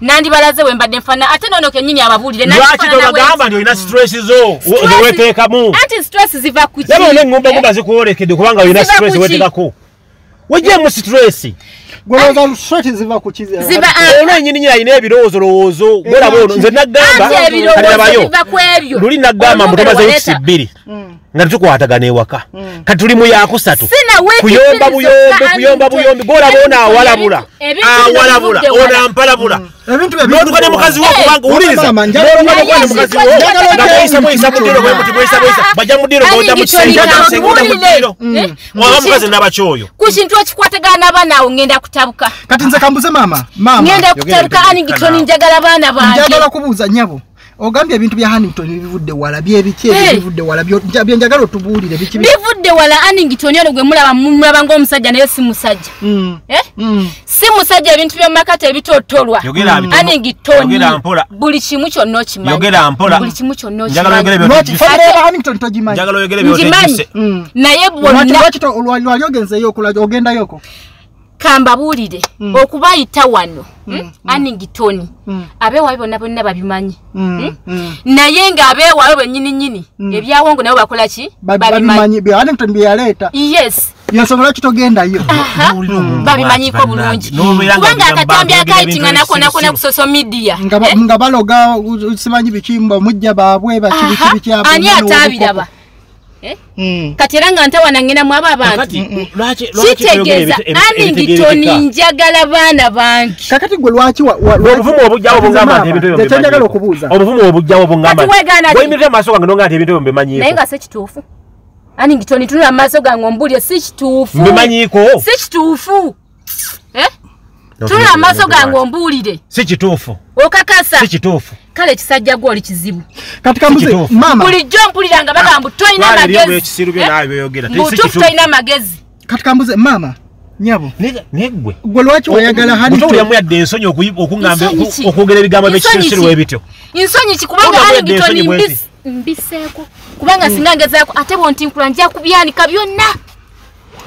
Nandibalaze we mbadde nfaana ate nono kenyini ababuulire lwaki tobagamba nti- olina stress zo zeweteekamu anti stress ziva ku ki? laba olina eŋŋombe ngomba zikwolekedde kubanga olina stress wetekako wejjemu stress ziva ku alina ebirowoozo lowoozo nze luli naggamba bbiri. Nga tetukwatagana ewaka. Kati tuli mu yakusatu kuyomba buyombi kuyomba buyombi golaba ono awalabula awalabula ono ampalabula ebintu notuka ne mukazi wo Hey, kubanga owuliriza. mama, njagala notuka njagala ne mukazi wo njagala nga muyisa muyisa mu ddiro bwe muti muyisa muyisa bajja mu ddiro ng'odda mu kisenga odda mu kisenga odda mu ddiro waba mukazi nabakyoyo ku kintu ekikwatagana n'abaana awo ngenda kutabuka kati nze kambuze maama maama ngenda kutabuka ani gitoni njagala baana bange. Njagala kubuuza nyabo ogambye ebintu bya hannington ebivudde wala byebiki ebyo Hey. bivudde wala byo- nja- bye njagala otubuulire biki bi- bivudde wala ani gitoni ono gwe mulaba mulaba ng'omusajja naye si musajja Mm, Eh? mm. si musajja ebintu byomumaka tebitotolwa Yogera bitono. ani gitoni Yogera mpola. buli kimu kyonna okimanyi Yogera mpola. buli kimu kyonna okimanyi hannington Mm. naye bonna lwaki lwali ogenzeyo okula- ogendayoko kambabuulire okubayita wano mm. ani gitoni. Abeewaayo bonna bonna babimanyi. Mm, mm. naye ng'abeewaayo bennyini nyini ebyawongo nabo bakola ki? Babimanyi. yes. Yensonga lwaki togendayo? Babimanyiko bulungi. kubanga akatambi akayitinga nako nako ne ku social media. Nga ba- Eh? nga baloga simanyi biki mba mujja baabwe baki biki Aha, biki abo, ani nene ataabiraba Mm. Kati era nga ntawanang'enamu abo abantu kitegeeza aningitoni njagala baana bange kakati gwe lwaki wa- wa- lwaki- obuvumu obujjawo mbimanyiko. okubuuza. Obuvumu obujjawo bungamba Kati weegaana ki? weyimirira maaso gange nonga nti ebintu ebyo naye mbimanyiko nga si kituufu. Aningitoni tunula mu maaso gange ombulye si kituufu. Mbimanyiko si kituufu. Eh? tunula mu maaso gange ombuulire si kituufu. Okakasa. Si kituufu kale ekisajja gwe oli kizibu. Kati kambuze kituufu. maama. Bulijjo mpuliranga bagamba tolina Twala eriyo magezi mbutuufu kituufu. tolina magezi. Kati kambuze maama nyabo. Naye gwe lwaki wayagala Muto hani yamu yadde ensonyi okungamba okwogera ebigambo ki? ebityo nsonyi ki? Kubanga ensonyi bwezi. mbisi mbiseeko. Kubanga singa ngezaako ate bontinkula nja kubyanika byonna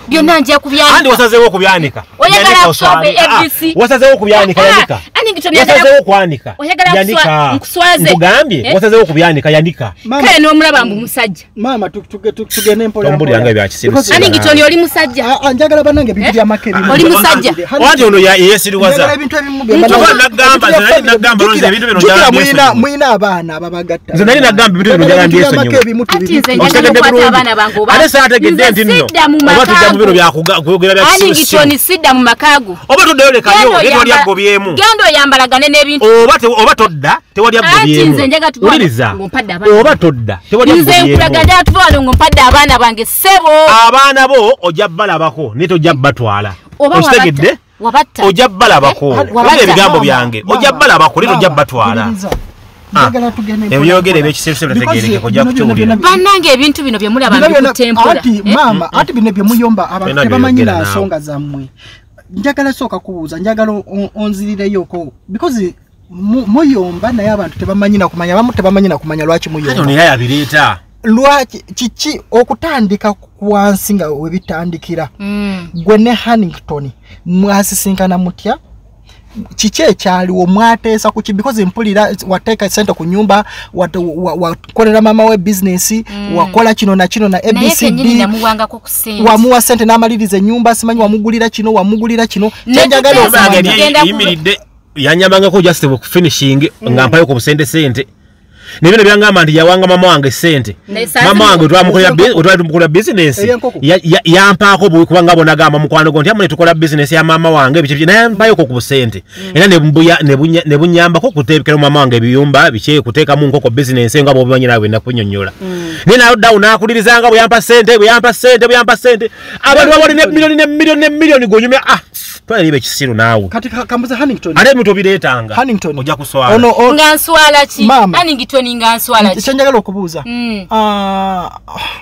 byonna nja andi kubyanika wasazeewo okubyanika Oyagala Yanika kuswaba oswale. Ah, ABC. wasazeewo okubyanika Ah, yanika aningitoni oyagala- wasazeewo okwanika oyagala yanika kuswa- nkuswaze. nkugambye Eh? wasazeewo okubyanika yanika maama kale n'omulaba mbu musajja maama tu- tuge- tu- tugende mpola Tombulira mpola. nga bya kisiru Because- siru. aningitoni oli musajja Ah, ah, njagala bannange ebintu Eh? byamaka ebimu Oli musajja. Hani- wanti ono njagala yeyesiriwaza ebintu ebimu Ntuba Ntuba nagamba, nze nali nagamba lonzi ebintu bino njagala muyina byesonyiwe. muyina abaana ababagatta Nze nali nagamba ebintu bino njagala byesonyiwe. Ati nze njagala Okitegedde okukwata bulungi. abaana bange oba- ate saategedde Nze nti nno sidda mu oba tujja mu bino makaago. byakuga- kwogera bya kisiru siru. aningitoni sidda mu makaago oba toddayo lekayo Genda tewali oyambala- agobyemu genda oyambalagane n'ebintu. Oba todda tewali Anti nze njagala agobyemu tuva- wuliriza. ng'ompadde abaana. oba todda tewali nze nkulaga agobyemu njagala tuva wano ng'ompadde abaana bange ssebo. Abaana bo ojja balabako naye tojja batwala Oba okitegedde? ojja balabako. Owulira wabatta. ebigambo byange. ojja balabako naye tojja maama, batwala Ah. Njagala tugende mpola ebyogere mpola. ebyekisirusiru Because tegerekeka ojja kukiwulira bannange ebintu bino bye mulaba Bino byonna- mbikutempola anti maama ati bino byemuyomba abantu tebamanyi naawe. nansonga zammwe. Njagala sooka kubuuza njagala on- onzirireyoko. Because mu- muyomba naye abantu tebamanyi nakumanya abamu tebamanyi nakumanya lwaki kati ono muyomba era yabireeta lwaki kiki okutandika ku wansi nga webitandikira? Mm. gwe ne hannington mwasisinkana mutya kiki ekyaliwo? Mwateesa kuki because mpulira wateeka sente ku nyumba wakolera mama we bizinesi wakola kino na kino na abcd wamuwa sente n'amaliriza enyumba simanyi wamugulira kino wamugulira kino. Kyenjagala yanyambangako just finishing nga mpayo ku sente sente nebino byangamba nti yawanga mama wange sente mama wange twamukolera bi- Ey'enkoko. twali bizinesi yampaako buwi kubanga bonagamba mukwano go nti amune tukola bizinesi ya mama wange biki naye mpayoko ku busente era ne bunyambako kuteekera mama wange ebiyumba biki kuteekamu nkoko bizinesi nga bwobimanyi nawe nakunyonyola naye naoddawo nakulirizanga bweyampa sente bweyampa sente bweyampa sente abantu babali ne miliyoni ne miliyoni ne miliyoni gonyumya ah twaliriba ekisiru naawe kati ka- kambuze hannington ate ebintu obireetanga hannington ojja kuswala ono o- nga nswala ki Maama. aningitoni nga nswala ki kyenjagala okubuuza Mm. Ah,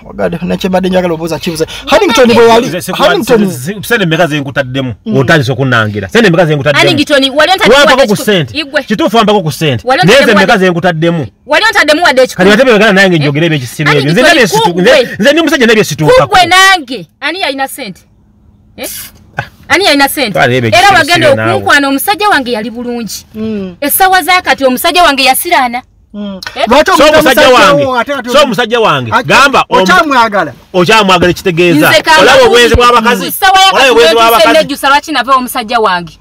oh God, nekyembadde njagala obuuza kibuze hannington bwe yali Nze- hannington se- se- sente meka zenkutaddemu otandise okunangira sente meka zenkutaddemu aningitoni wali wampako ku sente igwe kituufu wampako ku sente naye ontadde nze meka muwadde- zenkutaddemu wali ontadde wadde kati ekikulu ate bebegana nange njogera ebyekisiru ebyo nze Andy, nabye Tony, situ- kugwe. nze- nze ndi musajja nabyesituukako kugwe nange ani yalina sente Eh? Ani yalina sente era wagenda okunkwana omusajja wange yali bulungi. Mm, essaawa zakati omusajja wange yasiraana. Mm. Eh? so omusajja wange. Gamba okyamwagala. kamba olaba obwenzi bw'abakazi nejjusa lwaki nava omusajja wange?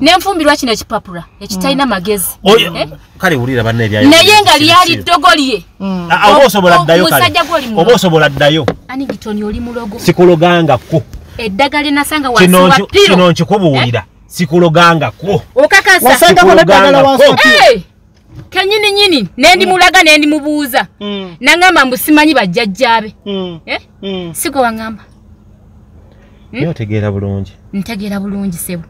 Nenfumbirwa kino ekipapula ekitalina magezi. Oyo- Eh? kale wulira banna ebyayo naye nga lyali ddogo lye Ah, oba osobola ddayo oba osobola ddayo? Anigitoni oli mulogo? Sikulogangako eddagala lyenasanga wansi kino wa nki- kino piro nkikubuulira sikulogangako okakasa. Wasangako neddagala wansi wa piro. Eh, kenyini nyini nendi mulaga nendi mubuuza. Mm, nangamba mbu simanyi bajjajjaabe. Mm, Eh? mm. sigo waŋŋamba naye otegeera bulungi. Ntegeera bulungi sebo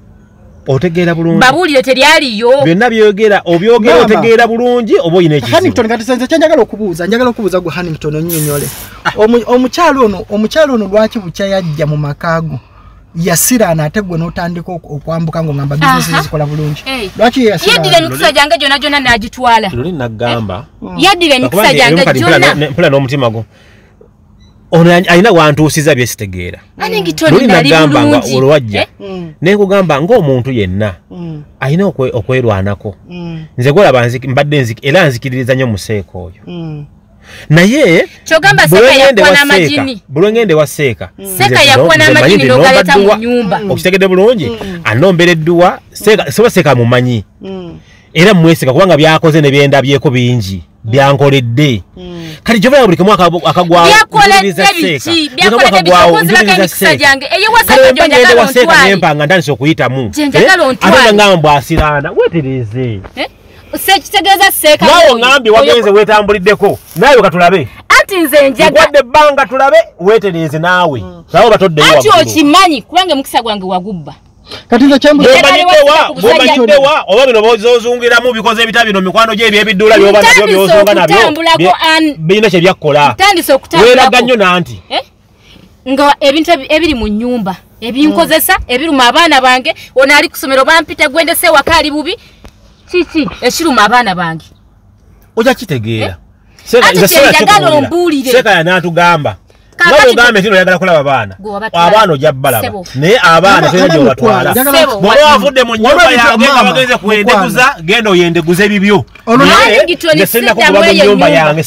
otegeera bulungi. Babuulire teryaliyo. Byonna byogera obyogera otegeera bulungi oba oyina ekizibu? Hannington kati senze kyenjagala okubuuza njagala okubuuza gwe hannington onyonyole Omu- omukyalo ono omukyalo ono lwaki bukya yajja mu makaago yasiraana ate gwe n'otandika ok- okwambuka ng'ogamba bizinesi zikola bulungi? Lwaki yaddira emikisa gyange gyonna gyonna n'agitwala. Luli nagamba yaddira emikisa gyange gyonna. mpula n'omutima gwo ono alina wantuusiza byesitegeera. Luli nali nagamba nga olwajja Eh? Mm, nenkugamba ng'omuntu yenna mm, alina okwe- okwerwanako. Mm, nze gwolaba nziki- mbadde era nzikiririza nnyo museeko oyo. Mm. naye Kyogamba bwe Seeka ngende yakuwa wa. Seeka- okitegedde bulungi? Anombera edduwa soba seeka mumanyi. Era mweseka kubanga byakoze ne byendabyeko bingi byankoledde. Kati gyobala buli kimu aka- akagwawo byakoledde njuliriza Seeka. biki Buli kimu byakoledde biki akagwawo, okunzibako njuliriza emikisa Seeka. gyange? Eyewa kale seeka mba ngende gyonjagala wa seeka ontwale nempanga ntandise okuyitamu. Eh? ate nga ngamba mbwasiraana wetereze Eh? sekitegeeza seeka naawe oyo- ngambye wagenze weetambuliddeko. Naawe katulabe anti nze njaga nkwadde ebbanga tulabe weetereze naawe. Nawe batoddeyo anti okimanyi kubanga emikisa gwange wagubba kati nze ku busajja. bw'omanyiddewa oba bino bozozungiramu bikoze ebita bino mikwano gye ebyebiddula byoba nabyo byozunga nabyo birina kye byakkola. Tandise weeraga okutambulako nnyo nanti. Eh? nga ebintu ebi- ebiri mu nyumba ebinkozesa ebiruma abaana bange ono ali kusomero bampita gwendese ewaka ali bubi. Kiki ekiruma abaana bange. Ojja kitegeera. Ati kye njagala ombuulire. seeka yanatugamba nga Kaakati bwogambye nti oyagala kulaba baana abaana ojja balaba naye abaana Aba- tolina gyobatwala bwoba wavudde mu nyumba yange nga bagenze kwendeguza genda oyendeguze bibyo. Ono Naye, Nange gitoni nze sidda sinnakugoba mu mu eyo nyumba yange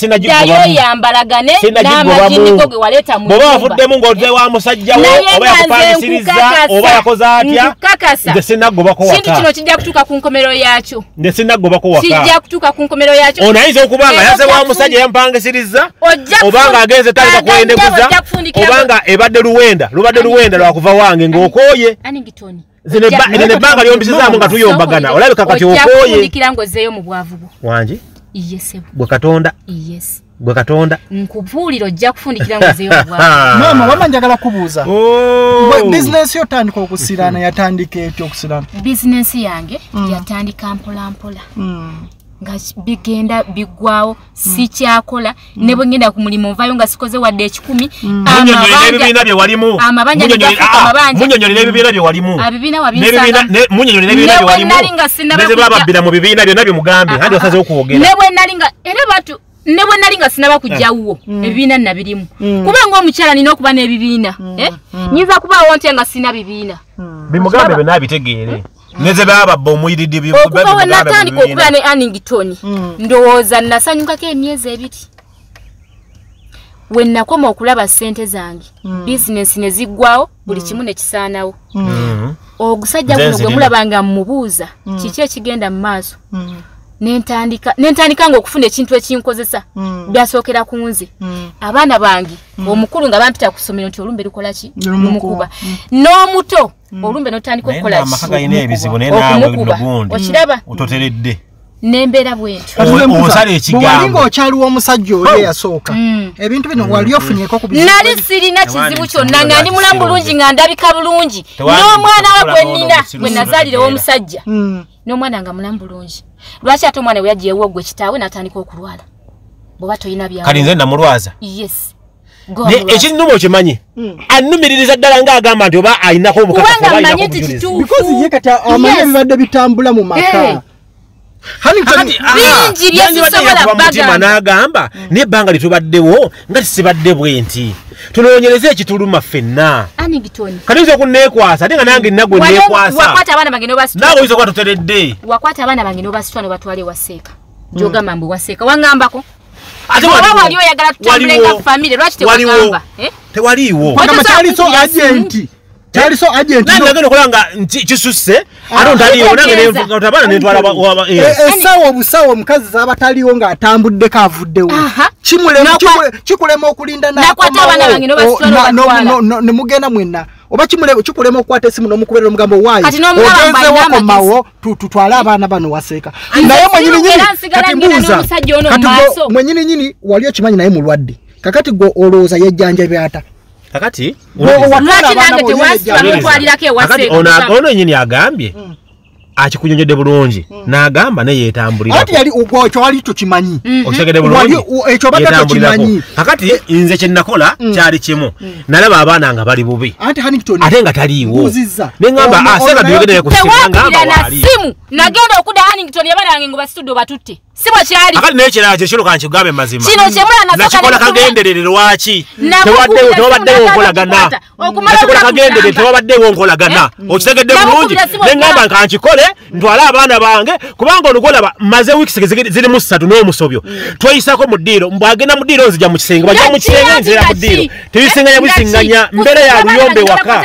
nyumba wavuddemu ng'oze wa musajja wo oba nkukakasa, oba yakoze atya nze sinnaggobako kintu kino waka kijja kutuuka ku nkomero yakyo nze sinnaggobako waka. Kijja kutuuka ku nkomero yakyo ono ayinza okuba nga yaze wa musajja yampangisiriza oba kufu- nga agenze talika kwendeguza ojja kufundikira oba mu- nga ebadde luwenda lubadde luwenda lwakuva wange ng'okooye. Anington. zino ebba- Ojja- lino ebbanga lyombisizaamu nga tuyombagana. Olabika kati Ojja okooye. kufundikira ng'ozzeeyo mu bwavu bwo wangi yesebo gwe katonda? Yes. Gwe katonda? Nkubuulira ojja kufundikira ng'ozzeeyo mu bwavu maama wama njagala kubuuza. Oh. Bwe bizinensi yotandika okusiraana yatandika etya okusiraana. Bizinensi yange yatandika mpolampola Mm. Nga bigenda biggwawo sikyakola ne bwe ngenda ku mulimu nvayo nga sikoze wadde ekikumi munyonyole n'ebibiina bye walimu. amabanja Munyonyole- negafuuka ah, bwe walimu. nali nga mu bibiina byonna bye mugambe andi osaze okwogera. Ne bwe nali nga era batu ne bwe nali nga sinaba kujjawo ebibiina nabirimu kuba ngaomukyala nina okuba n'ebibiina eh? nyinza kubaawo ntya nga sina bibiina. Bimugambe byonna abitegeere neze bababba omuyiridi bi- okuva we natandika okubeera ne anington ndowooza nasanyukako emyezi ebiri. We nakoma okulaba ssente zange bizinensi ne ziggwawo buli kimu ne kisaanawo. Ogusajja guno gwe nzirina. mulabanga mmubuuza kiki ekigenda mu maaso nentandika nentandika nga okufuna ekintu ekinkozesa. Byasookera ku nze. Abaana bange omukulu nga bampita ku ssomero nti olumbe lukola ki? Lumukuba. n'omuto olumbe notandika naye okukola amaka ki? galina ebizibu naye naawe okumukuba okiraba. Ototeredde nembeera bwentyo Kati nze mpuza, osala bwe ekigambo. ng'okyaliwo omusajja oyo eyasooka Mm. ebintu bino wali ofunyeko ku bizibu nali sirina kizibu kyonna nga bulungi ndi mulamu bulungi nga ndabika bulungi. N'omwana we gwe nnina gwe nazaalira tegeera. omusajja. Mm. n'omwana nga mulamu bulungi lwaki ate omwana we yajeewo gwe kitaawe n'atandika okulwala? Bw'oba toyina kali byawo nze namulwaza. Yes. Ekinuma okimanyi? Anumiririza ddala ng'agamba nti oba ayinako omukakafu kubanga oba ayinako obujulizi. because ye kati amanyi ebibadde bitambula mu maka Bingi bye yandibadde sisobola yakuba mu mutima bagamba. n'agamba n'ebbanga litubaddewo nga tisibadde bwe nti tunoonyereze ekituluma ffenna. Kati oyinza okunneekwasa ate nga nange nagwe neekwasa wakwata abaana bange n'obasitula naawe oyinza okuba toteredde wakwata abaana bange n'obasitula n'obatwala ewaseeka gyogamba mbu waseeka waŋŋambako? Waliwo- eh? tewaliiwo. Agenti kyaliso agenti nagenda okola nga kisusse. Ate ontaliiwo nange abaana nentwala wa- wa- eh. E- essaawa obusawo omukazi zaba taliwo ng'atambuddeko avuddewo kikulema okulinda Nakwata n'akomawo. abaana bange n'obasitula O- na- no- n'obatwala. no- no- ne mugenda mwenna. Oba kikulema okukwata essimu n'omukubeera omugambo waayi Kati n'omulaba ogenzewo mbalina komawo tu- tutwale abaana bano waseeka. Naye mwenyininyini kati mbuuza. mwenyininyini wali okimanyi naye mulwadde. Kakati gwe olowooza yejjanjabya ata kakati ono yenyini agambye akikunyonyodde bulungi. N'agamba naye anti yeetambulirako yali ogwekyo wali tukimanyi okitegedde Wali- bulungi u- ekyo obadde Yeetambulirako. tokimanyi. kakati nze kye nakola kyali kimu. Nalaba abaana nga bali bubi. Ate nga taliiwo. nagenda okudda hanington ngo si bwe kyali. Akati naye kirala kankigambe mazima. Kino kagenderere lwaki? Tewabaddewo nkolagana nakikola kagenderere tewabaddewo nkolagana okitegedde bulungi. okugamba. kankikole ntwale abaana bange kubanga olugolaba maze ziri- zirimu ssatu n'omusobyo tweyisako mu ddiiro mbwagenda mu ddiiro nzija mu kisenge bajja mu kisenge ki, nzira mu ddiiro tebisinganya Eh, nga bisinganya ki? mbeera ya luyombe waka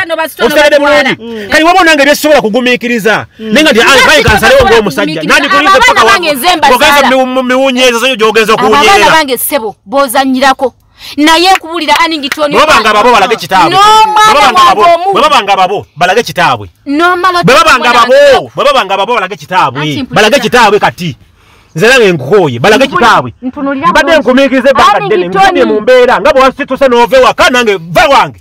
okitegedde bulungi kati waba onange byesobola kugumiikiriza naye nga nti kansalewo ng'omusajja nandikulize paka zo gyogeza abo abaana okuwunyerera bange ssebo bozanyirako naye nkubulira aningitoni bwe babanga babo balage kitaabwe. N'omwana wange omu bwe babanga babo balage kitaabwe. N'omala bwe babanga otabona babo nga- bwe babanga babo balage kitaabwe. Balage kitaabwe kati. Nze nange nkukooye balage kitaabwe. mbadde nkumiikiriza ebbanga ddene nkudde mu mbeera. Nga bwe wasituse n'ova ewaka nange va wange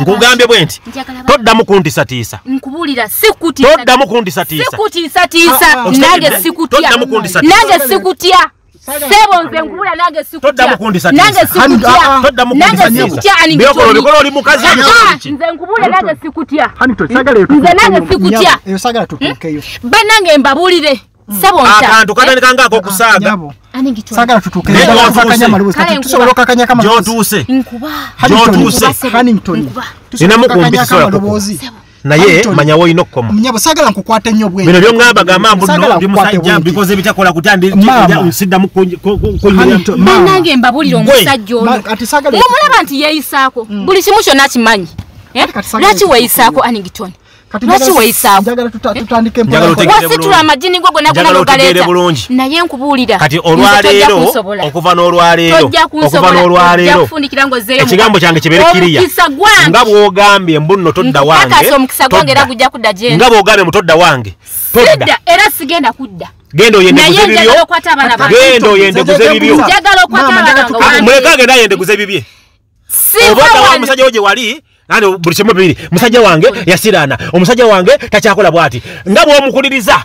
nkugambye bwe nti toddamu kuntisatiisa. Nkubuulira sikutiisa toddamu kuntisatiisa. Sikutiisatiisa. Ah, ah. nange Okitegedde? sikutya sebo nze nkubula nange sikutya Toddamu kundisatiisa. nange Hani- ah, sikutya ah. toddamu nange kundisatiisa sikutya byokolo aningitoni bikola oli mukazi Ah, nze nkubule nange sikutya Nze nange sikutya. Tutuukeyo banange mbabuulire akantu katandika nyabo aningitoni sagala tutuuke Naye Njagala watuuse. okakanya maloboozi Kale kati nkuba. tusobola okakanya kamaloboozi gy'otuuse nkuba Gy'otuuse. Hannington Nkuba. tusobola Ninamu kumbi okakanya tusobola kamaloboozi naye Hannington. manya woolina okukoma nyabo sagala nkukwate nnyo bwe bino byongamba gamba mbu Sagala no ndi nkukwate musajja bikoze bitakola kutya nsiddamu mbabuulire Gwe. omusajja ono. Mumulaba nti yeeyisaako. Buli kimu kyonna kimanyi. Eh? lwaki weeyisaako aningitoni lwaki njagala- weeyisaako njagala tuta- tutandike Njagala mpola- otegere wasitula bulungi. amagini go bulungi. naye nkubuulira. Kati olwaleero okuva n'olwaleero okuva n'olwaleero ekigambo kyange kibeere kiriya. nga bw'ogambye mbu nno todda wange nga bw'ogambye mu todda wange todda. Era sigenda kudda. Genda oyende naye guze bibyo. njagala okwata abaana bange genda oyende guze bibyo. njagala okwata Maama, abaana njagala bange tuka- muleke wange. agenda ayende guze bibye. Siva oba omusajja wo gye wali nani buli kimu bibiri. Musajja wange yasiraana. Omusajja wange takyakola bwati? Nga bw'omukuliriza.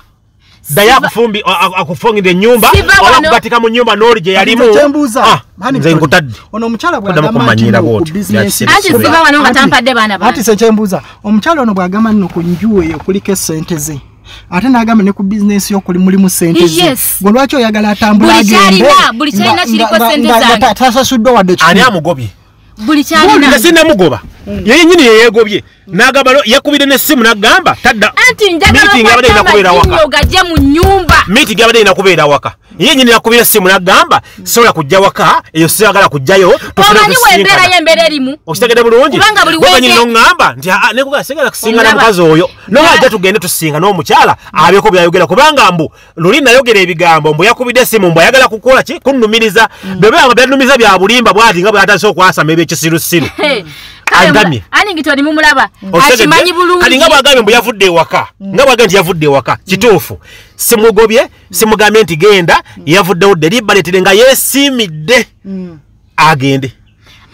Ddayo akufumbi akufungire ennyumba oba wano. kugatika mu nnyumba n'oli gye yalimu. Nze Ah, nze nkutadde. Ono omukyala Siva. siva wano nga tampadde baana ati bange se kyembuuza omukyala ono bw'agamba nno ku nju eyo kuliko esente ze ate n'agamba ne ku bizinesi yo kuli mulimu sente ze. Gwe lwaki oyagala atambula Buli agende? kyalina, buli kyalina nga- kiriko nga- sente nga- nga zange. ta- tasasuddwa wadde ani amugobye? Buli kyalina nga sinnamugoba ye nyini yeyegobye n'agamba lo- yakubire n'essimu n'agamba tadda Meeting abadde erina kubeera waka. miitingi abadde erina kubeera waka. Ye nyini yakubira essimu n'agamba sobola kujja waka eyo siyagala kujjayo okitegede bulungi? Noŋŋamba nti "Ah, nekuga sigala kusinkana Omulaba. mukazi oyo. Nowajja tugende tusinga n'omukyala abyeko byayogera kubanga mbu luli nayogera ebigambo mbu yakubidde essimu mbu ayagala kukola ki? Kunnumiriza bebanga byanumiza bya bulimba bwati nga bwatandise okwasama ebyekisirusiru Hey, kale Agamye. aningitoni mumulaba? Okitegedde? akimanyi kati nga bulungi bwagambye mbu yavudde ewaka nga bwagambye nti yavudde ewaka kituufu. Simugobye simugambye nti genda yavuddewo delibaletire nga yeesiimidde agende.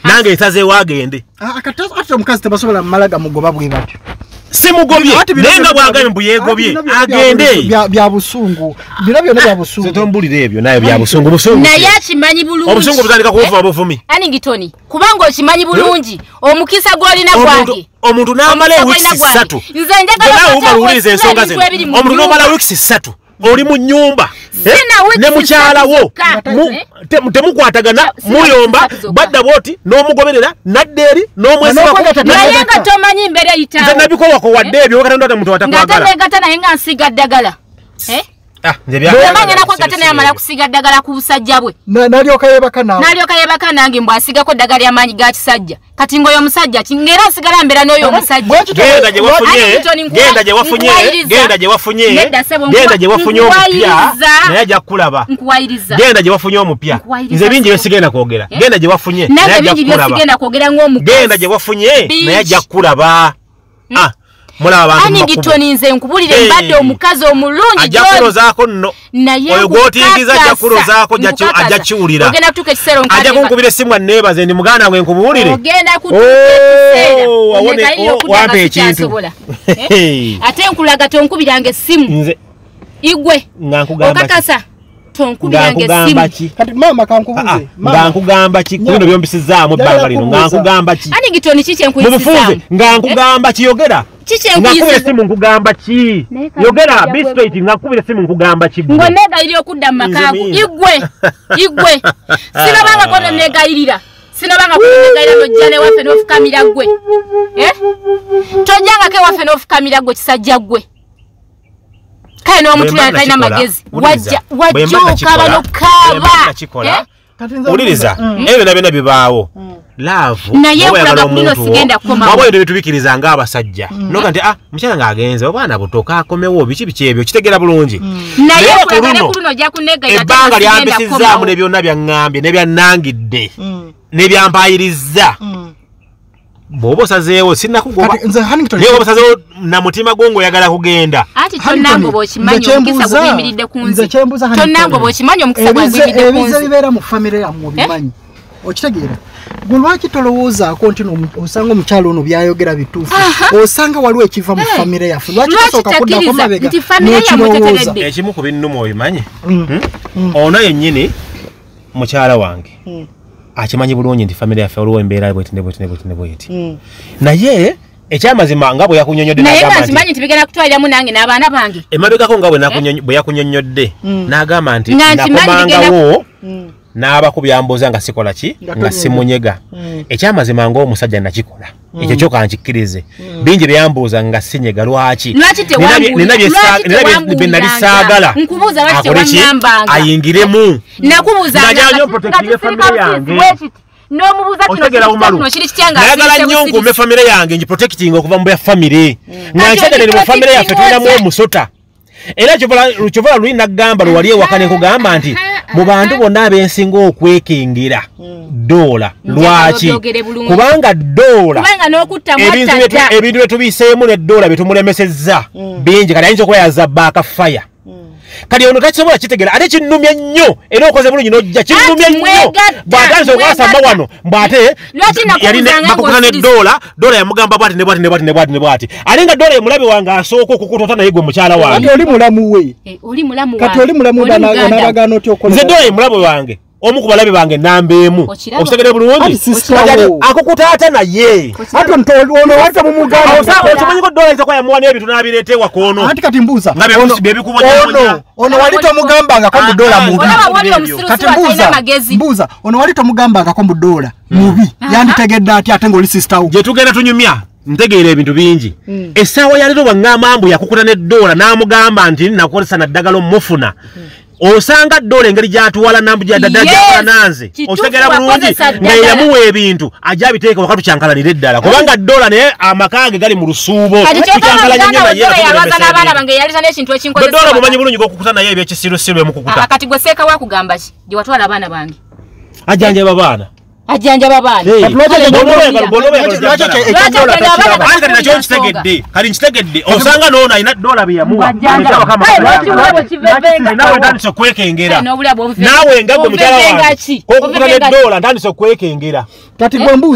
Nange nsazeewo agende. Ah, kati ate omukazi tebasobola mumala gamugoba bwe batyo simugobye. Naye nga bwagambye mbu yeegobye agende. bya- busungu. Bino byonna bya busungu. Tombulira ebyo naye bya busungu. Busungu naye akimanyi bulungi. Obusungu butandika kubuva buvumi aningitoni kubanga okimanyi bulungi. Omukisa gw'olina gwange. omuntu n'amala Omukisa ewiikisi ssatu. Nze njagala omuntu n'omala wiikisi ssatu oli mu nnyumba. eh, ne mukyala wo te- temukwatagana muyomba badda bwoti n'omugoberera nadda eri n'omwesibako N'okwegata naye Nagatta. nga tomanyi mbeera nze eyitawo nabikolwako wadde ebyo katonda ate muntu nga atakwagala taneegata naye nga nsiga ddagala Eh? Ah, nze byagala omanyi bya- nakwagata naye amala ebyo. kusiga ddagala ku busajja bwe. Na- n'alyoka yeebaka naawe n'alyoka yeebaka nange mbw asigako ddagala ly'amaanyi ga kisajja. Kati ng'oyo omusajja ng'era asigala mbeera n'oyo omusajja. genda gye wafunye genda gye wafunye genda gye wafunye genda gye wafunye omupya. naye ajja kukulaba. Nkuwayiriza. Genda gye wafunye omupya. Nze bingi ssebo. byesigenda kwogera. Genda gye wafunye naye nange ajja bingi kukulaba. byesigenda kwogera ng'omukazi genda gye wafunye naye ajja kukulaba Mulaba abantu mu makubo. aningitoni nze nkubulire mbadde omukazi omulungi ajja kulozaako nno. Oyo gw'otingiza ajja kulozaako ajja kiwulira. Ajja kunkubira essimu aneebaze ndi muganda gwe nkubuulire. Oh, oh, wampa ekintu. Hey. ate nkulaga tonkubiranga essimu. Nze igwe. Okakasa nga nkugamba ki? Kati maama Ah, ah, kankubuze nga maama nkugamba ki? Ku bino byompisizaamu ebbanga lino. Nga nkugamba ki? Aningitoni ki mu bufunze kyenkuyisizaamu nga nkugamba ki kyenkuyisiza essimu nkugamba ki? Yogera nga nkubira essimu nkugamba ki ggwe? ng'onegayirira okudda mu makaago. igwe igwe. Sinobanga kono negayirira sinobanga kono negayirira nojja newaffe n'ofukamira gwe. Eh? tojjangako ewaffe n'ofukamira gwe kisajja gwe. Kale mba talina magezi. wajja wajja okaaba mba n'okaaba mbuuza, mm. ebyo byonna byonna bibaawo laavu Naye oba ebyo bitubikiriza ng'abasajja noga nti ah mukyala ng'agenze obaana buto kaakomewo biki biki ebyo kitegeera bulungi. Naye Naye ku ne luno, ebbanga kukomawo. ne byonna byaŋŋambye ne byannangidde Mm, n'ebyampayirizza mm. Bw'oba osazeewo naye oba osazeewo na mutima gwo ng'oyagala kugenda. Anti tonnangoba okimanyi omukisa guguyimiridde ku Huntington. tonnangoba okimanyi omukisa ebize gwaguyimiridde ku nze bibeera mu famire yammwe obimanyi? Okitegeera. Gwe lwaki tolowoozaako nti no- osanga omukyalo ono byayogera bituufu? Osanga waliwo ekiva mu famire yaffe. Lwaki tosooka kuddako mabega teteredde? ekimu ku binnuma obimanyi? Mm. Mm. ono yennyini mukyala wange. Mm. Akimanyi bulungi nti famire yaffe waliwo embeera bweti ne bweti ne bweti ne bweti Mm. naye ekyamazima nga bwe yakunyonyodde naye nga nkimanyi nti bigenda kutwaliramu nange n'abaana bange emabegako nga bwe bwe yakunyonyodde Mm. n'agamba nti nakomangawo Mm. n'abakubyambuuza nga sikola ki? Nga simunyega. Mm. ekyamazima ngaomusajja nakikola ekyo kyo kankikkirize. Bingi byeyambuuza nga sinyega lwaki? Bye- nali saagala. Akole ki? ayingiremu. Nayagala nnyo nkuume famire yange ngiprotecting okuva mu bya famire nga nkyagala ne mu famire yaffe tulinamu omusota era kyovala- kyovala luli naggamba lwe wali ewaka ne nkugamba nti mu bantu bonna abensinga okwekengera doola lwaki? kubanga doola ebintu bye tu- mwattadda ebintu bye tubiseemu tumulemesezza. Bingi kati ayinza okuba yazabbaaka faya kati ono takisobola kitegeera ate kinnumya nnyo era okoze bulungi nojja kinnumya nnyo. bw'atandise okwasamba wano mbw'ate yali ne- doola doola yamugamba bwati ne bwati ne bwati ne bwati ne bwati. Ate nga doola emulabe wange asooka okukutota naye gwe mukyala kati wange oli mulamu we? Eh, oli mulamu kati wange. oli mulamu Muganda. onabagana otya okola nze doola emulabe wange omu ku balabe bange namba emu okitegere bulungi? Akukutaata naye. Ate nto- ono wali temumugamba Awo saawa okimanyiko doola ayinza kuba yamuwa n'ebintu n'abireeta ewakoono Nga bye ono- bikusi- bye bikubonyabonya. ono- ono wali tomugambangako mu doola mubi olaba bwoli Ebyo. omusirusiru kati atalina mbuuza ono wali tomugambangako mu doola mubi yanditegedde ati ate ngaoli sisita wo? Gye tugenda tunyumya ntegeera ebintu bingi. Essaawa yaleero bwaŋŋamba mbu yakukuta n'eddoola n'amugamba nti nakukozesa naddagala omufuna osanga ddoola engeri gyatuwala nambu gyadaddala Yes! gyakola nanze. Okitegera bulungi ddagala. yeyamuwa ebintu ajja abiteeka wakati tukyankalanire eddala kubanga ddoola naye amaka ge gali mu lusuubo. Naye ebintu. Gwe ddoola mumanyi bulungi gwokukuta naye ebyekisirusiru emukukuta kati gwe seeka wakugamba ki? Gye watwala abaana bange. Ajjanjaba baana ajjanjaba baana Hey. Kati nkitegedde osanga noono alina dola naawe ntandise okwekengera naawe nga gwe mukyala ki? nedoola ntandise okwekengera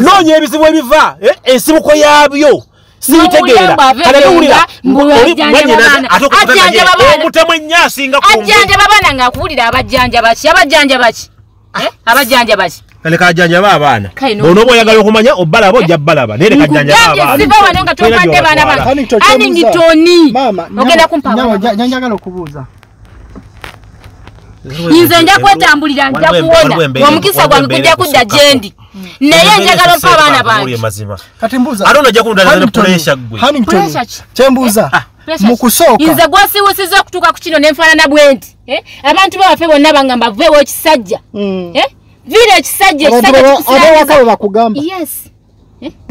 noonya ebizibu ebiva eh, ensibuko yaabyo siitegeera N'obulamba avevenga, kale tuwulira mbu oli ajjanjaba mwanyinaze baana. ate okukuta naye Ajjanjaba baana. omutemu ennyo asinga ajjanjaba baana ng'akuwulira abajjanjaba ki abajjanjaba Eh? kale kajjanjaba abaana. Kale, no- bonoba oyagala okumanya obalaba ojja balaba naye lekajjanjaba nkugambye abaana. siva wano nga Tolina topadde baana gy'obatwala. bange Huntington, kyembuuza. aningitoni maama ogenda kumpa nyawo abaana bange. njagala okubuuza. Nze nja kwetambulira nja kuwona. omukisa gwange kujja kudda gyendi naye njagala mpa abaana bange. mazima. Kati mbuuza. Ate onojja kundala Huntington, pressure gwe Huntington, Pressure ki? kyembuuza Pressure mu kusooka. Nze gwasiwusiza okutuuka ku kino nenfaanana bwe nti eh? abantu bawaffe bonna bangamba veewo ekisajja Eh? viira ekisajja abawaka bwe bakugamba. Yes.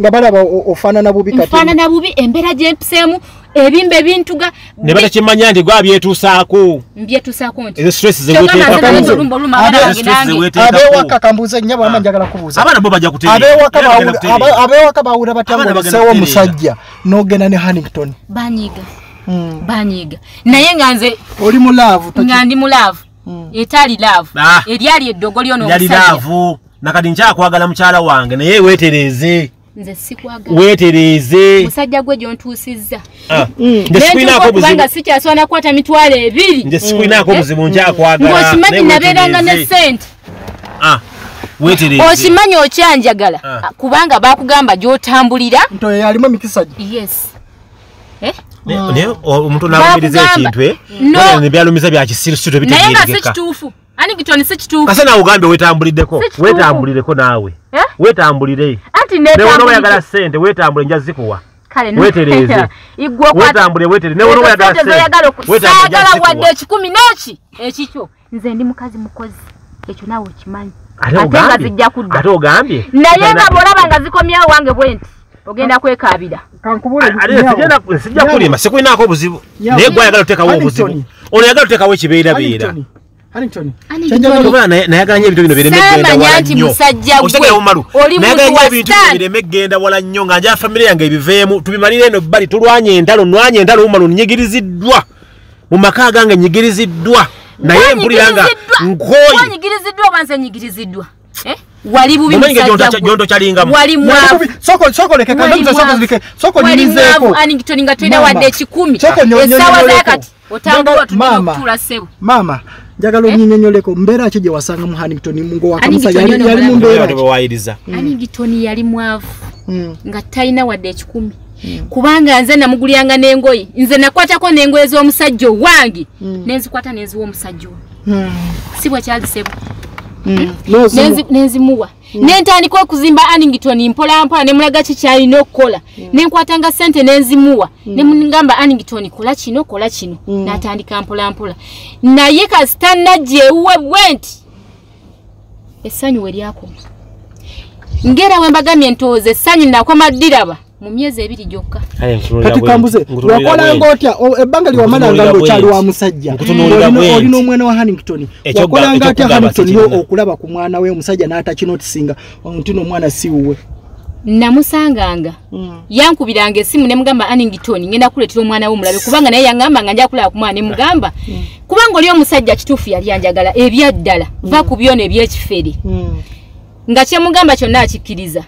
Nga balaba ofaanana bubi nfaanana bubi embeera gyempiseemu ebimba ebintuga ne batakimanya nti gwa byetuusaako mbyetusaako nti ezo stress Kyogamba nze zeweteekako nayinza olumba oluma abaana bange stress nange. Zeweteekako abeewaka kambuuza nnya bwama njagala kubuuza. Abeewaka bawula- bagenda omusajja n'ogenda ne hannington banyiiga banyiiga naye nga nze oli mu laavu toki- nga ndi mu laavu etaali laavu. Ah. eryali eddogo lyono yali omusajja laavu nakati nkyakwagala mukyala wange naye weetereeze nze sikwagala. Weetereeze musajja gwe gyontuusizza. Ah, okubanga buzibu sikyasobola kukwata mitwalo ebiri. Nze sikwinaako buzibu nkyakwagala ng'okimanyi naye nabeeranga ne sente Ah, okimanyi okyanjagala. Ah. kubanga bakugamba gy'otambulira. Nto yalimu emikisa gye yes naye o- omuntu Bakugamba. ekintu eh? No. Wabula ne byalumiza bya kisirusiru naye nga si kituufu. Anigitoni si kituufu? Kase nawe ogambe kituufu. weetambulireko naawe. Eh? weetambulire anti newonoba oyagala netambulire sente weetambule nja zikuwa. Okwata- weetambule weetere newonoba nja saagala wadde ekikumi n'eki? Ekikyo. Nze ndi mukazi mukozi. Ekyo naawe okimanyi. Ate nga ogambye? zijja kudda. Ate ogambye? Naye nga bw'olaba nga zikomyewo wange bwe nti ogenda ate sijja kulima sikulinaako obuzibu. Naye gwe oyagala oteekawo Hannington. obuzibu. Ono oyagala oteekawo ekibeerabeera nayagala nnyo ebintu bino bireme ggenda Saamanya wala nti nnyo. musajja gwe. Okitegera mumalu oli nayagala muntu nnyo wa ebintu bino stand. bireme ggenda wala nnyo nga njala famire yange ebiveemu. Tubimalire eno bbali tulwanye entalo nwanye entalo mumalu nyigiriziddwa mu maka gange nyigiriziddwa naye mpulira nga nkooyi wali bubi Omanyi nga musajja gyonto- gwe. gyonto kyalingamu. wali mwavu sokoleke Wali mwavu. soko Wali nyumizeeko mwavu, Hannington nga tolina Mama. wadde ekikumi Soko nyo- essaawa nyonyoleko. zakati otambula otudde Mama. okutuula ssebo maama njagala onyinyonyoleko mbeera ki gye wasanga mu hannington ng'owakamusa Hannington yali ono yali mu mulamu. mbeera Oyo ki? tebawayiriza anigitoni yali mwavu nga talina wadde ekikumi kubanga nze namuguliranga n'engoye nze nakwatako n'engoye z'omusajja owange nenzikwata nenziwa omusajja ono si bwekyazisebo N'ozimu. Nenzi- nenzimuwa nentandika okuzimba anington mpolampola nemulaga ki kyalina okukola nenkwatanga sente nenzimuwa nemugamba anington kola kino kola kino. Natandika mpolampola naye kasita najja ewuwe bwe nti essanyu we lyakoma ngera we mbagambye ntooza essanyu nakoma ddiraba mu myezi ebiri gyokka. Kati kambuze wakolanga otya O- ebbanga lyewamalanga Nkutunuulira ngaokyali wa musajja. Olina- omwana wa hannington Ekyo ga- wakolanga ekyo atya hannington yo okulaba ku mwana we omusajja n'atakinotisinga nti no omwana si wuwe. Namusanganga. Yankubiranga esimu nemugamba anington ngenda kuleetera omwana we omulabe. Kubanga naye yaŋŋamba nga nja kulaba ku mwana nemugamba kubanga oli omusajja kituufu yali anjagala ebyaddala va ku byono ebyekifere nga kyemugamba kyonna akikkiriza.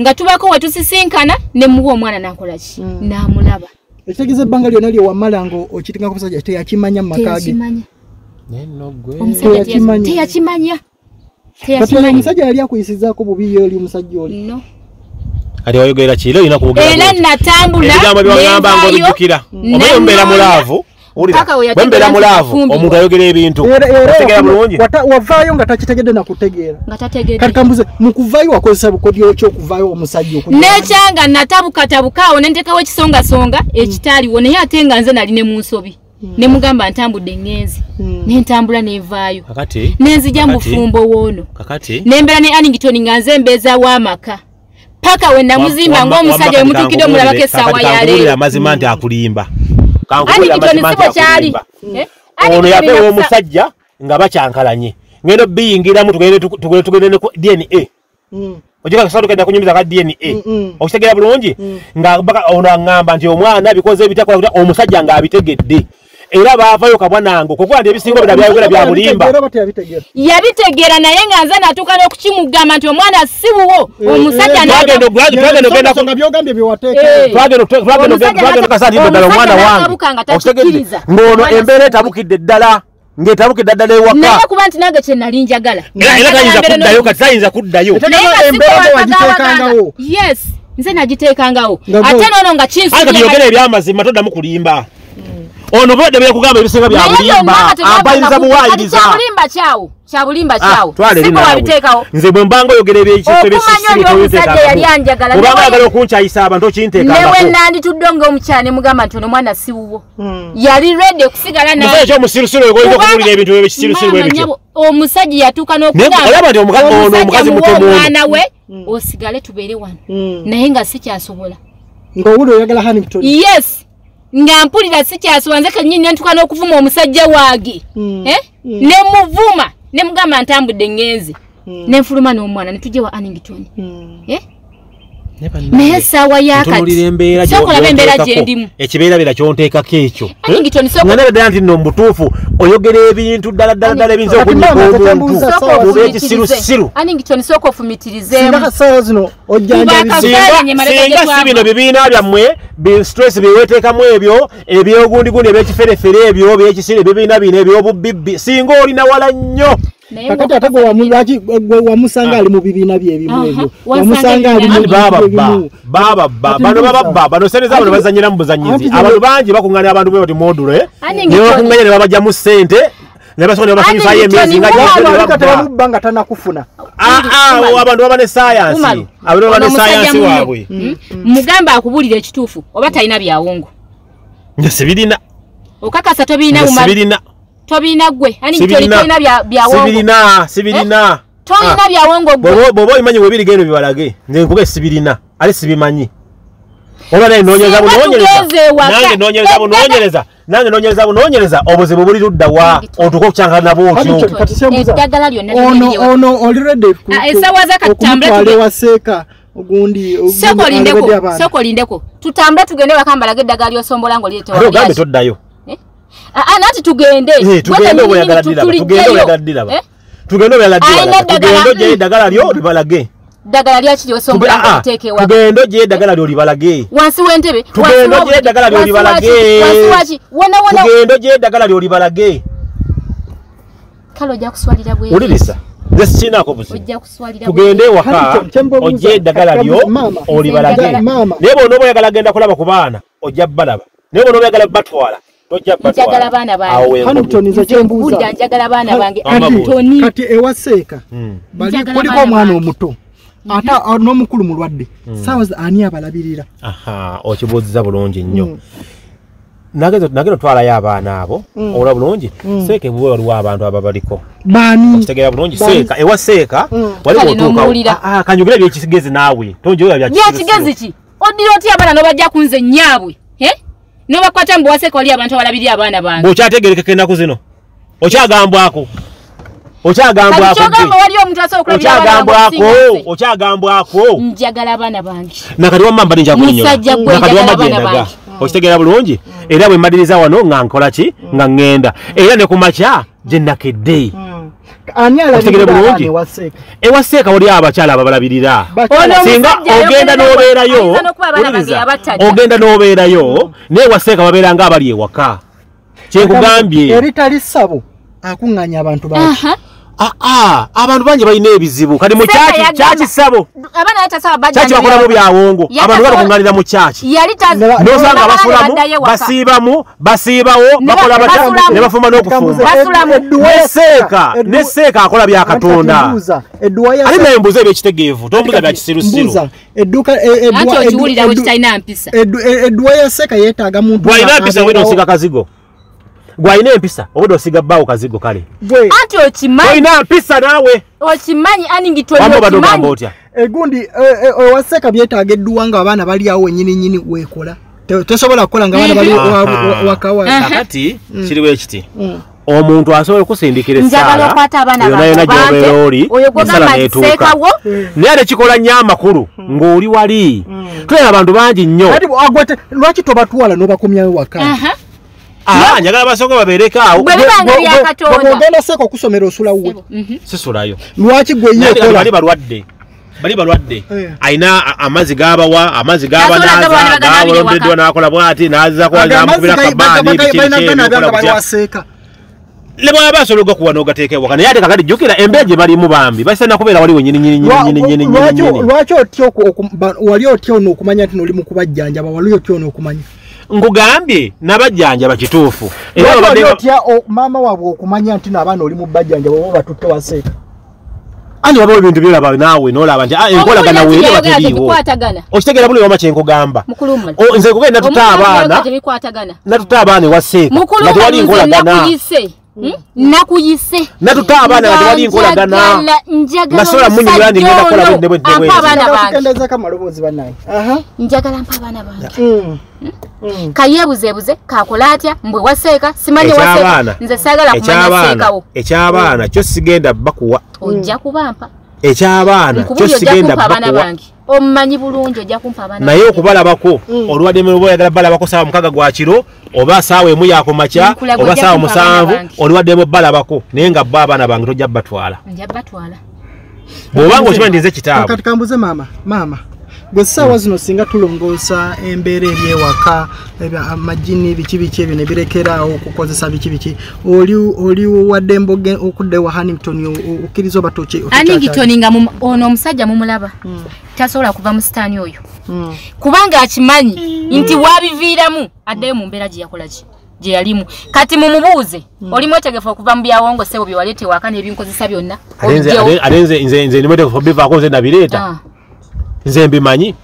Nga tubako we tusisinkana nemuwa omwana nakolaki namulaba. Ekitegeeza ebbanga lyonna lyewamala nga okitinga ku musajja teyakimanya mu maka ge. Teyakimanya. Omusajja yali akuyisizaako bubi ye oli omusajja oli. No. Kati wayogerera kiro olina kuwogera era natambula omubeera mulaavu owulira Paka we yategera bwe mbeera nti mulaavu omuntu ayogera ebintu Era- era otegeera wafuna- bulungi? wavaayo nga takitegedde nakutegeera kati kambuze mu kuvaayo wakozesa bukodyo kyokuvaayo omusajja okujja- nekyanga natabukatabuka awo nentekawo ekisongasonga ekitaaliwo naye ate nga nze nali ne mu nsobi nemugamba ntambudde ngenzi nentambula nenvaayo kakati? Nenzija mu Kakati. bufumbo woono. Kakati? Nembeera ne anington nga nze mbeezaawo amaka paka we namuzimba ngaomusajja wemutuukidde omulabako essaawa yaleero amazima nti akulimba ono Anington yapeewa nakusa- omusajja nga bakyankalanye. Ngendo biyingiramu tugende ne dna Mm. ojeka kasatu kenda kunyumiza ka dna mm. okitegeera bulungi? Nga ono aŋŋamba nti omwana bikoze ebitakola kuta omusajja ng'abitegedde era baavayo kabwanango kukuba nti ebisinga bina byayogera bya bulimba. Yabitegeera. naye nga nze natuuka n'okukimugamba nti omwana si omusajja Eh, twagenda Eh. twagenda Omusajja twagenda omwana wange. ng'ono embeera etabukidde ddala ng'etabukidde ddala ewaka. Naye kuba nti nange kye nali njagala. Era tayinza kuddayo kati tayinza kuddayo. Yes nze nagiteekangawo. Ate noono nga aye kati yogera kinsubira ebyamazima toddamu kulimba ono bulwadde byekugamba ebisinga bya bulimba ampayiriza buwayiriza. kyabulimba kyawo kyabulimba Ah, nze bwe mbanga oyogera Okumanya oli omusajja yali anjagala, obanga naye- ayagala okunkyayisa abantu newe okinteekangako nanditudde ng'omukyala ne mugamba nti ono mwana si wuwo. Mm. yali redi okusigala naye. musajja kyomusirusiru oyo goyinza Kubanga- okubulira ebintu ebikisirusiru bwe Mama bityo nyabo, omusajja yatuuka Naye olaba nti omukazi- ono n'omusajja omukazi muwe mutomu ono. omwana we osigale tubeere wano. Mm. naye nga sikyasobola ng'owuli oyagala Huntington. yes nga mpulira sikyasobola nze kenyini nentuka n'okuvuma omusajja waage Mm. Eh? nemuvuma nemugamba ntambudde ngenze Mm. nenfuluma n'omwana netujja wa anington. Eh? Naye essaawa ntunulira embeera gyendimu ekibeerabera kyonteekako ekyo anington nga naddala nti nno mubutuufu oyogera ebintu ddala ddala ddala ebiyinza maama, omuntu oba ekisirusiru anington sooka singa ofumitirizeemu kasaawa zino singa si bino bibiina byammwe bi- stress byeweteekamu ebyo ebyogundiguni ebyekiferefere ebyo byekisiri ebibiina bino ebyobubibbi singa olina wala nnyo kakati ate gwe wamu- lwaki gwe wamusanga ali mu bibiina bye ebimu Aha, ebyo? wamusanga ali bano sente zaabo ne bazanyira mu buzanyizi. Abantu bangi bakuŋŋanya abantu bwe bati module Ani ne ngitoni. bakuŋŋanya ne babajjamu sente ne basobola ne basanyusayo Ani emyezi nga ngitoni, gyose ne alabika babba. Tebamubba nga tanakufuna. Ah, ah, abantu baba ne sayansi abantu baba ne sayansi waabwe. Mm. mugambe akubuulira ekituufu oba talina byawongo nga sibirina. Okakasa tobiina nga Tobiina gwe ani Sibirina. tolina bya- byawongo sibirina sibirina. Tolina Ah. byawongo gwe Bw'oba bw'oba obimanyi webirigendo bibalage nze nkuge sibirina ale sibimanyi. Oba naye Singa bunoonyereza. tugenze ewaka, nange noonyereza eddagala- bunoonyereza. Nange noonyereza bunoonyereza obuzibu buli ludda wa otuuka okukyanga nabwo otyo. Kati- kati sembuza. eddagala lyonna ono oli ku- Ah, essaawa za kati tambule okumutwala tube- ewaseeka ogundi ogundi soko alabadde olindeko abaana. soko olindeko tutambule tugende wakambalaga eddagala lyosombola ate ogambe ngaolyetewa toddayo nati tugende. Eh, tugende ddiraba tugende obweyagala ddiraba. Tugende obweyagala Ayina ddiraba. eddagala. lyo libalage ddagala lyaki Tuge- lyosombola ah, ah, ngaoliteeka ewa? tugende ogyeyo eddagala lyo libalage wansi w'entebe wa ogye eddagala lyo libalage. tugende ogyeyo eddagala lyo libalage kale ojja kuswalira bwe wulirisa nze sikiinaako buzibu. Ojja kuswalira tugende ewaka ogye eddagala lyo olibalage. Naye bw'onooba oyagala genda kulaba ku baana ojja balaba naye bw'onooba oyagala batwala Njagala baana bange. awo wengobye. Huntington nze kyembuuza Mpulira njagala baana bange. Kati- ewaseeka Mm. bali Njagala kuliko omwana omuto. Ate a- n'omukulu mulwadde. Saawa zi- ani abalabirira? Aha okibuuziza bulungi nnyo. Nagenda otwalayo abaana abo olwa bulungi. Seeka ebuwe waliwo abantu aba baliko baani? Kitegeera bulungi. Seeka ewa seeka Mm. waliwo Kale n'omuwulira. otuuka kanyogera byekigezi naawe. Tonjoya byakigezi ki? Oddira otya abaana n'obajja kunze nyaabwe? N'obakwata mu bwaseka wali abantu abalabiri abaana bange. Bw'okyategerekeka ennaku zino okyagambwako? Okyagambwako kati kyogamba wali omuntu asobola okulabira abaana bange okyagambwako? okusinga nze. okyagambwako? Njagala abaana bange. Nakati wamma mbali Musajja gwe nakati wamma njagala abaana gyendaga okitegeera bulungi? Era bwe mmaliriza wano nga nkola ki? Nga ŋŋenda. Era ne ku makya gye nakedde ani alabirira bulungi? abaana ewaseeka ewaseeka wali abakyala ababalabirira singa ogenda n'obeerayo ogenda n'obeerayo naye ewaseeka babeera nga abali ewaka. Kyenkugambye eritali ssabo. Akuŋŋanya abantu baki Aha. Ah, ah, abantu bangi balina ebizibu kati mu Seeka kyaki bakolamu byawongo abantu batakuŋŋanira mu kyaki nosanga ewaka. basiibamu basiibawo bakola batya basulamu. ne bafuma n'okufumba Basulamu. ne seeka ne seeka akola bya katonda ate naye mbuza ebyekitegeevu tombuza bya kisirusiru e- edduwa- mpisa e- edduwa ya seeka yeetaaga muntu abeerawo. wena osiga kazigo gwalina empisa obudde osiga bbaawo kazigo kale. Anti okimanyi? Olina mpisa naawe. Okimanyi aningitwe wamba obadde ogamba okimanyi? otya? Egundi ewaseeka byetaaga edduwa nga abaana bali awo wenyini nyini weekola tosobola kukola nga abaana bali wa- wa- wakawa kakati kiriwo ekiti? Omuntu asobola okusindikira njagala essaala okwata abaana yonna yonna bange gyobeera oli gwogamba neetuuka nseekawo naye ate kikola nnyo amakulu ng'oli wali. Tulaba abantu bangi nnyo. Kati agwate lwaki tobatwala n'obakomyawo waka. Ah, njagala basooka babeereko awo. Bwe bibanga bya Katonda. ogenda seeka okusomera osula wuwe Mhm. sisulayo. Lwaki gwe ye naye bali balwadde. Bali balwadde. Eh. alina a- amazzi gabawa amazzi Nasobola gabanaaza gabona baganaabira gabolondeddwa ewaka. nakola bwati nazakola zamukubira kabaani balina gana byanga bali bikiki waseeka ne bwaba asobola okuwa n'ogateeka ewaka naye ate kakati jjukira embeera gye balimu bambi. Basana kubeera wali wenyini nyini nyini nyini nyini nyini lwaki nyini. lwaki otya oku- oku- ba- wali otya ono okumanya nti noli mu kubajjanjaba? Wali otya ono okumanya nkugambye nabajjanjaba kituufu otya? Maama waabwe okumanya nti n'abaana oli mu bajjanja bwoba batutte waseeka ani waba ebintu byolaba naawe nolaba nti ah, enkolagana weeri oba teriiwo okitegeera buli wama kyenkugamba. Nze nkugenda natuta abaana natuta abaana ewaseeka nga tewali nkolagana nakuyise Hmm? nakuyise. Natuta abaana nga tewali nkolagana. Njagala- njagala Nasobola munnyonnyola ndi ngenda kukola omusajja bwe- bwe- Njagala amaloboozi mpa abaana bange. Mm. Mm. kayebuzebuze kakola atya? Mbwe waseeka simanyi ekyabaana. Waseeka nze saagala kumanya ekyabaana. seekawo ekyabaana kyo sigenda bakuwa ojja kubampa ekyabaana kyo sigenda omumanyi bulungi ojja kumpa abaana naye okubalabako olwadde oba oyagala balabako saawa mukaga gwa kiro oba saawa emu yakumakya oba saawa musanvu olwaddemu balabako naye nga bo abaana bange tojja batwala bwobanga okimanyi ndize kitaabo kati kambuze maama maama gwe ssaawa zino singa tulongoosa embeera eri ewaka ebya- amajini biki biki ebyo ne birekeraawo okukozesa biki biki. Oli oli waddembe oge- okudda ewa hanington okkiriza oba toki aningitoni nga ono omusajja mumulaba tasobola kuva mu sitaani oyo. Kubanga akimanyi nti wabiviiramu addayo mu mbeera gye yakola ki gye yalimu. Kati mumubuuze oli mwetegefu okuva mu byawongosebo bye waleeta ewaka n'ebinkozesa byonna? Ate nze- nze nimwetegefu bivaako nze nabireeta. Nze mbimanyi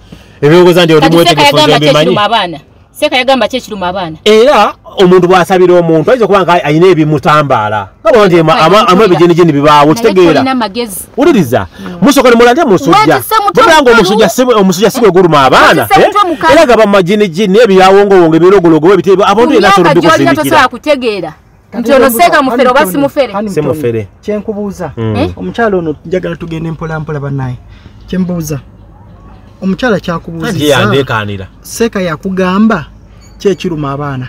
ebyogoza nti oli kati seeka mwetegefu nze yagamba mbimanyi kyekiruma abaana. Seeka yagamba kyekiruma abaana. Era omuntu bw'asabira omuntu ayinza okuba nga ayina ebimutambaala. Nga bwa nti ama- ama- amu ebijinijini bibaawo kitegeera. wuliriza musooka nemula nti bwebanga mukalu. omusujja si- gwe guluma abaana eh? era gaba majinijini ebyawongowongo ebirogologo ebiti abantu myaka asobola kutegeera. Nti ono seeka mufere oba si mufere Si mufere. kyenkubuuza. Eh? omukyala ono njagala tugende mpolampola bannaye. Kyembuuza omukyala yandeekaanira. Seeka yakugamba kyekiruma abaana.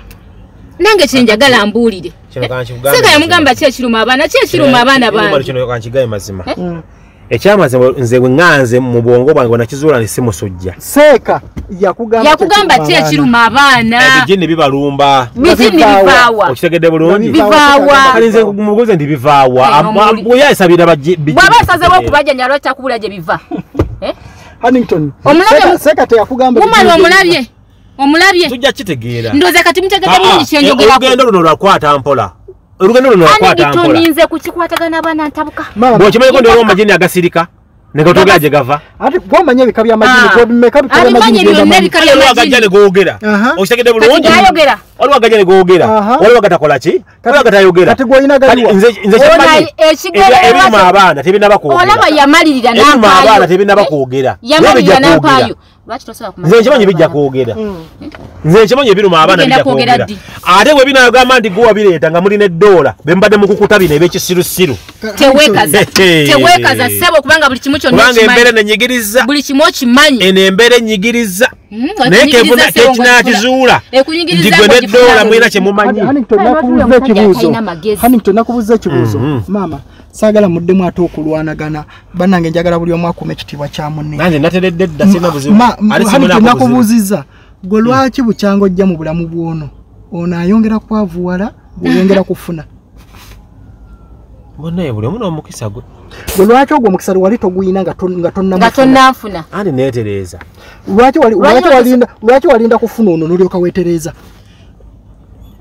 Nange kyenjagala mbuulire. Seeka yamugamba kyekiruma abaana kyekiruma abaana Ekiruma bange. kino kankigabe mazima. Mm. ekyamazima nze ŋŋanze mu bwongo bwange bwenakizuula nti si musujja seeka yakugamba yakugamba kyekiruma abaana. ebijini bibalumba. Bijini bivaawa. okitegedde bulungi? Bivaawa. nze mubuuze nti bivaawa. Eh, bweyayisabira bw'aba asazewo okubajjanya lwaki akubula gye biva. Eh? Hannington Omulabye Seeka- mu- seeka teyakugamba mumala ebijini omulabye omulabye. Tujja kitegeera. Ndowooza kati mutegedde bulungi olugendo kyenjogerako luno lwakwata mpola. Olugendo luno lwakwata mpola. anigitoninze kukikwatagana abaana ntabuka. Maama, bwokimanyiko ndi omajini agasirika negatogera gye gava. Ati gwomanya ebika byamajini Ah. gwebimeka bika abimanyi byamajini byonna byenda ebika waliwo agajja byamajini negwogera Aha. okitegedde kati bulungi gayogera waliwo agajja negwogera Aha. waliwo agatakola ki waliwo agatayogera kati gwolina galiwa? nze nze Ona kyemanyi ekigere ebiruma lwaki- abaana tebinaba olaba yamalirira ebiruma abaana nampaayo. tebinaba kwogera. Yamalirira Naye bijja kwogera. nampaayo. lwaki tosobola kumanya nze nkimanyi bijja abaana? kwogera. nze nkimanyi ebiruma abaana bijja kwogera ate bwe binagamba nti gwe wabireeta nga mulina eddoola bembadde mukukuta bino Hehe. teweekaza ssebo kubanga buli kimu kyonna kubanga embeera nenyigiriza buli kimu okimanyi. Eno embeera enyigiriza naye kevuna- ssebo kekinakizuula ng'ogifuna. Ekunyigiriza nti gwe ng'ogifuna nedoola buli mulina kimu. kyemumanyi Hannington Kale nakubuuza ekibuuzo maama saagala muddemu ate okulwanagana bannange njagala buli omu akuuma ekitiibwa kya munne. Nanze nateredde dda sina buzibu. Ma- ma- Ate Hannington simunaako buzibu. nakubuuzizza gwe lwaki bukyanga ojja mu bulamu bwono? Ono ayongera kwavuwala bweyongera kufuna. Bonna ye buli omu n'omukisa gwe gwe lwaki ogwo omukisa wali toguyina nga tonnanfuna. Andi neetereeza lwaki wali- Lwaki lwaki wali- walinda kufuna ono n'olyoka weetereeza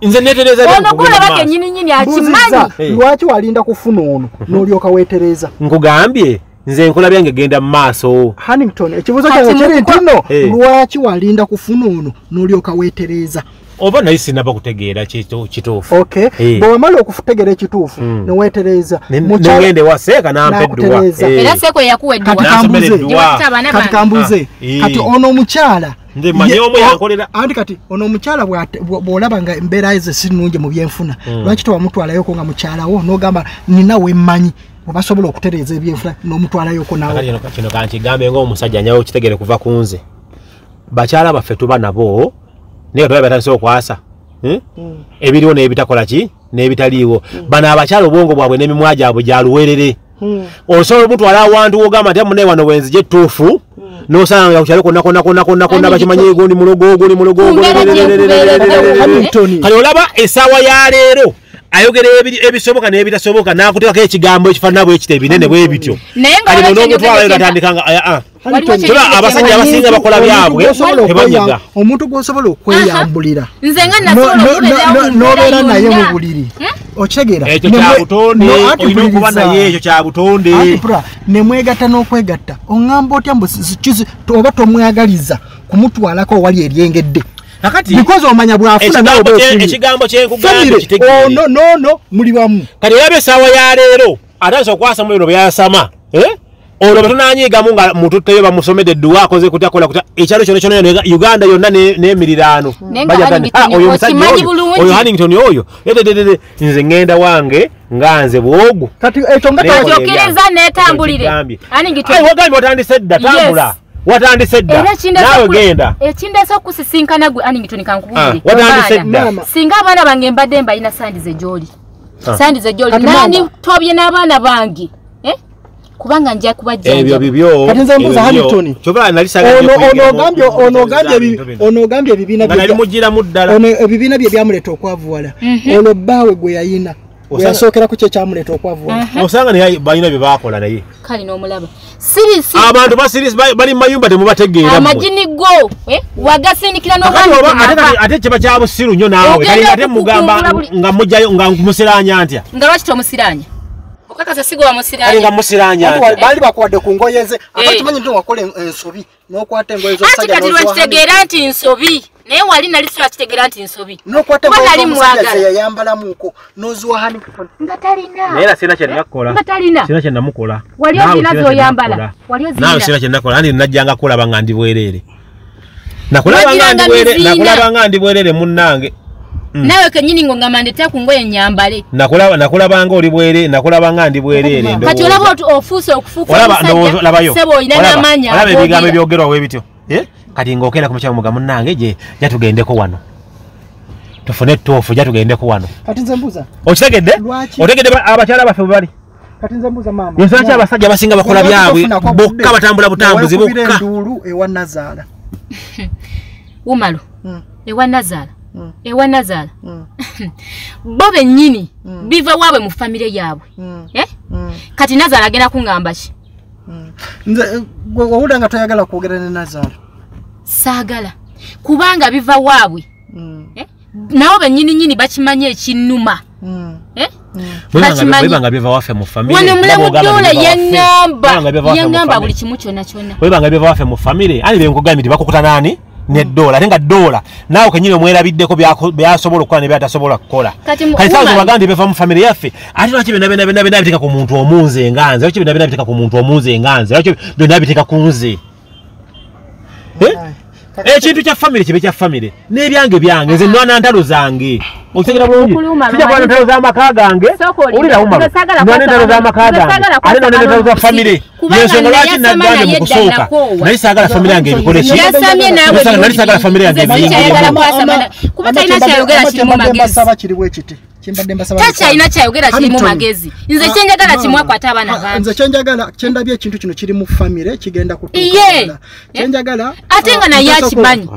nze neetereeza ate ono nkugenda gwolaba mu maaso. kenyininyini Mbuuzizza, akimanyi lwaki walinda kufuna ono n'olyoka weetereeza nkugambye nze enkola byange genda mu maaso. Hannington ekibuuzo kyange kiri nti nno Hey. lwaki walinda kufuna ono n'olyoka weetereeza oba naye sinaba kutegeera kitu- kituufu. Okay. Hey. bwe wamala okutegeera ekituufu neweetereeza Ne- Mukyala- negenda ewaseeka nampa edduwa N'akutereeza. Eh. era seeko yakuwa kati edduwa. Nansomera kambuze kati Ah, kati ono omukyala. Anti kati ono omukyala bw'olaba nga embeera ze si nnungi mu byenfuna lwaki tewamutwalayoko nga mukyalawo n'ogamba nina wemmanyi webasobola okutereeza ebyenfuna n'omutwalayoko nawo kino kankigambe ngaomusajja nyawo kitegere kuva ku nze. Bakyala baffe tuba nabo naye tuba batandise okwasa Hmm? ebiriwo n'ebitakola ki? N'ebitaliiwo. Bano abakyala obwongo bwabwe n'emimwa gyabwe gyaluwerere osobola omutwala awantu wogamba nti munaye wano wenzije ettuufu nosanga nga kukyalo konna konna konna konna konna bakimanyi gundi mulogo gundi mulogo kati olaba essaawa ya leero ayogera ebisoboka n'ebitasoboka n'akuteekako ekigambo ekifaanana bwe ekita ebinene bwe bityo. Naye nga kati waliwo Tula abasajja abasinga bakola byabwe, tebanyiga. omuntu gw'osobola okweyambulira mu n'obeera naye mu buliri Hmm? okitegera ekyo Ne kya mwe- butonde no, olina atupuliriza. okuba naye ekyo kya butonde Atipula, ne mwegatta n'okwegatta oŋŋamba otya mbu oba tomwagaliza kumutwalako owali eryengedde kakati bikozi omanya bwafuna nawe bwefunire. ekigambo kyenkugambye Famire, kitegeere ono noono muli wamu kati olaba essaawa ya leero ate asobola okwasamu bino byasama eh? Olwo betunanyiigamu nga mututteyo bamusomedde edduwa akoze kutya kola kutya ekyalo kyona kyona uganda yonna ne- n'emiriraano Bajagana, Hannington "Ah, oyo okimanyi oyo, bulungi." oyo oyo edededede nze ngenda wange nga nze bwogu. Hannington. Ayi, wagambye watandise dda tambula Yes. watandise dda era ekindeese naawe genda ekindeese okusisinkana gwe aningitoni Ah, kankubulire watandise dda Maama. singa abaana bange mbadde mbalina sandize gyoli Ah. sandize gyoli Kati nani maama. tobye n'abaana bange Eh? Kubanga nja ebyo kubajjanja bibyo Kati nze mbuuza Hannington. kyova nali saagala ono nnyo ono kuyigira mu- ogambye mu- ono mu- ogambye ebi- bintu bino. ono ogambye ebibiina bye byamuleeta okwavuwala. Ono bbaawe gwe yayina. Gwe Osanga- yasookeraku kye kyamuleeta okwavuwala. Osanga naye balina bye baakola naye. Kale n'omulaba. Abantu bali mu mayumba temubategeera amagini go wagasindikira ate kiba kya busiru nnyo naawe. Ate mugamba nga musiranya ntya? Nga lwaki tomusiranya okakasa sigo kale nga wamusiranya musiranya ntya baali bakuwadde ku ngoye ze ate Eh. kimanyi nti wakola en- ensobi n'okwata engoye anti z'omusajja kati n'oziwa lwakitegeera nti nsobi naye wali nali siwakitegeera nti nsobi Hannington. n'okwata Kuba engoye nali z'omusajja mwagala. ze yayambalamuko n'oziwa Hannington. nga talina naye era sirina kyenakukola nga talina sirina kyenamukola Wali Naawe ozirina sirina z'oyambala? kyenakukola. Wali ozirina? naawe sirina kyenakukola andi najjanga kulaba nga ndi bwereere nakulaba nga Wagiranga ndi bwere- miziina. nakulaba nga ndi bwereere munnange nawe kenyini ngo ngamba ndetera ku ngoye nyambale nakulaba nakulaba nga oli bwere nakulaba nga ndi bwereere Kati kati olaba ofuuse okufuuka olaba ndowooza labayo sebo olina Olaba- n'amaanyi olaba ebigambo ag'ogira. ebyogerwa bwe bityo. Eh? kati ng'okenda ku mukyamu muga munnange gye ja tugendeko wano. Tufune ettoofu ja tugendeko wano. Okitegedde? Otegedde ba- abakyala baffe bwe bali? Kati nze mbuuza maama. Ensonga ki abasajja abasinga bakola byabwe bokka batambula butambuzi bokka. ewa nazaala. Wumalo Mm. ewa nazaala. Mm. Ewa nazaala Mm. bo bennyini biva waabwe mu famire yaabwe Mm. Eh? Mm. kati nazaala agenda kuŋŋamba ki nze gwe wawulira nga toyagala kwogera ne nazaala saagala kubanga biva waabwe Mm. Eh? nabo bennyininyini bakimanyi ekinnuma Mm. Eh? Bwebanga biva waffe mu famire wano mulamu Bwebanga dola biva waffe. yaŋŋamba yaŋŋamba buli kimu kyonna kyonna webanga biva waffe mu famire ani benkugambye nti bakukuta naani ne dola ate nga dola naawe kenyini omwerabiddeko byasobola okukola ne byatasobola kukola. Kati woman- bagandi biva mu famire yaffe ate lwaki byonna byonna byonna byonna biteeka ku muntu omunze nga nze? Lwaki byonna byonna biteeka ku muntu omunze nga nze? Lwaki byonna biteeka ku nze? Eh? Ekintu kya famire kibe kya famire n'ebyange byange nze nwana ntalo zange okitegera bulungi sijja mama. ntalo z'amaka gange Sooka olinde. owulira wumalo Nze saagala nwana kwata entalo z'amaka gange ate nwana entalo za famire yensonga lwaki nagambye mu kusooka nali saagala famire yange ebikole ki yasamye naawe Nali saagala- famire yange ebiyingiremu. kuba talina kyayogera kirimu magezi takyalina kyayogera kirimu magezi nze Ah, kyenjagala maama. kimu akwate abaana Ah, bange nze kyenjagala kyendabye ekintu kino kiri mu famire kigenda Iye. kutuuka kyenjagala ate nga ah, naye akimanyi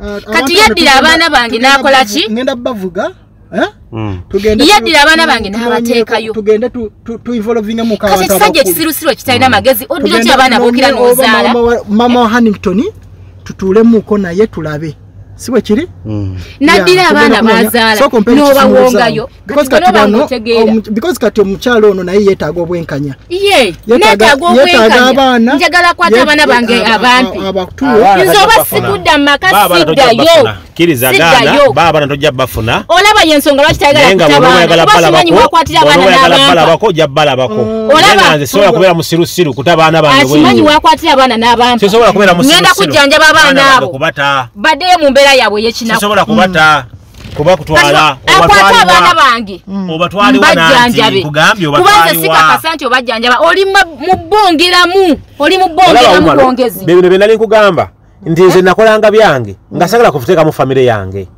ah, Kati yaddira abaana bange n'akola ki? ngenda bavuga eh? Mm. tugende Yaddira abaana tu- bange tu- n'abateekayo. tugende tu- tu- tu involvinge mu kati abantu ekisajja ekisirusiru ekitalina magezi oddira ki abaana oba n'ozaala mama wa- mama wa hannington tutuulemuuko naye tulabe si bwe kiri? Mm. naddira Yeah, abaana tugenda kunoonya- bazaala sooka ompe n'obawongayo ekisumuluzo. Because kati omukyalo ono naye yeetaaga obwenkanya. Ye Yeetaaga- neetaaga yeetaaga obwenkanya abaana. Njagala kwata abaana bange aba- abampi. aba- abatulo Abaana nze tojja oba bafuna. sikudda mu maka Baba abaana tojja siddayo tojja bafuna olaba yensonga lwaki naye tayagala nga kuta bw'oba baana? oyagala kuba simanyi balabako wakwatira bw'oba abaana oyagala n'abampa. balabako ojja balabako. Olaba- naye nga nze sobola kubeera musirusiru kuta baana bange akimanyi bwe wakwatira abaana n'abampa. Sisobola kubeera ngenda kujjanjaba abaana abo. kubata. Baddeyo mu mbeera yaabwe ey'ekinaku sisobola kubata kuba kutwala akwate abaana bange. Obatwaliwa nanti mbajjanjabe nkugambye kuba nze obatwaliwa sikakasa nti obajjanjaba oli mu bbongeramu oli mu bbongeramu bwongezi bino bye nali nkugamba. Nti nze nakolanga byange. Nga sagala kuteeka mu famire yange.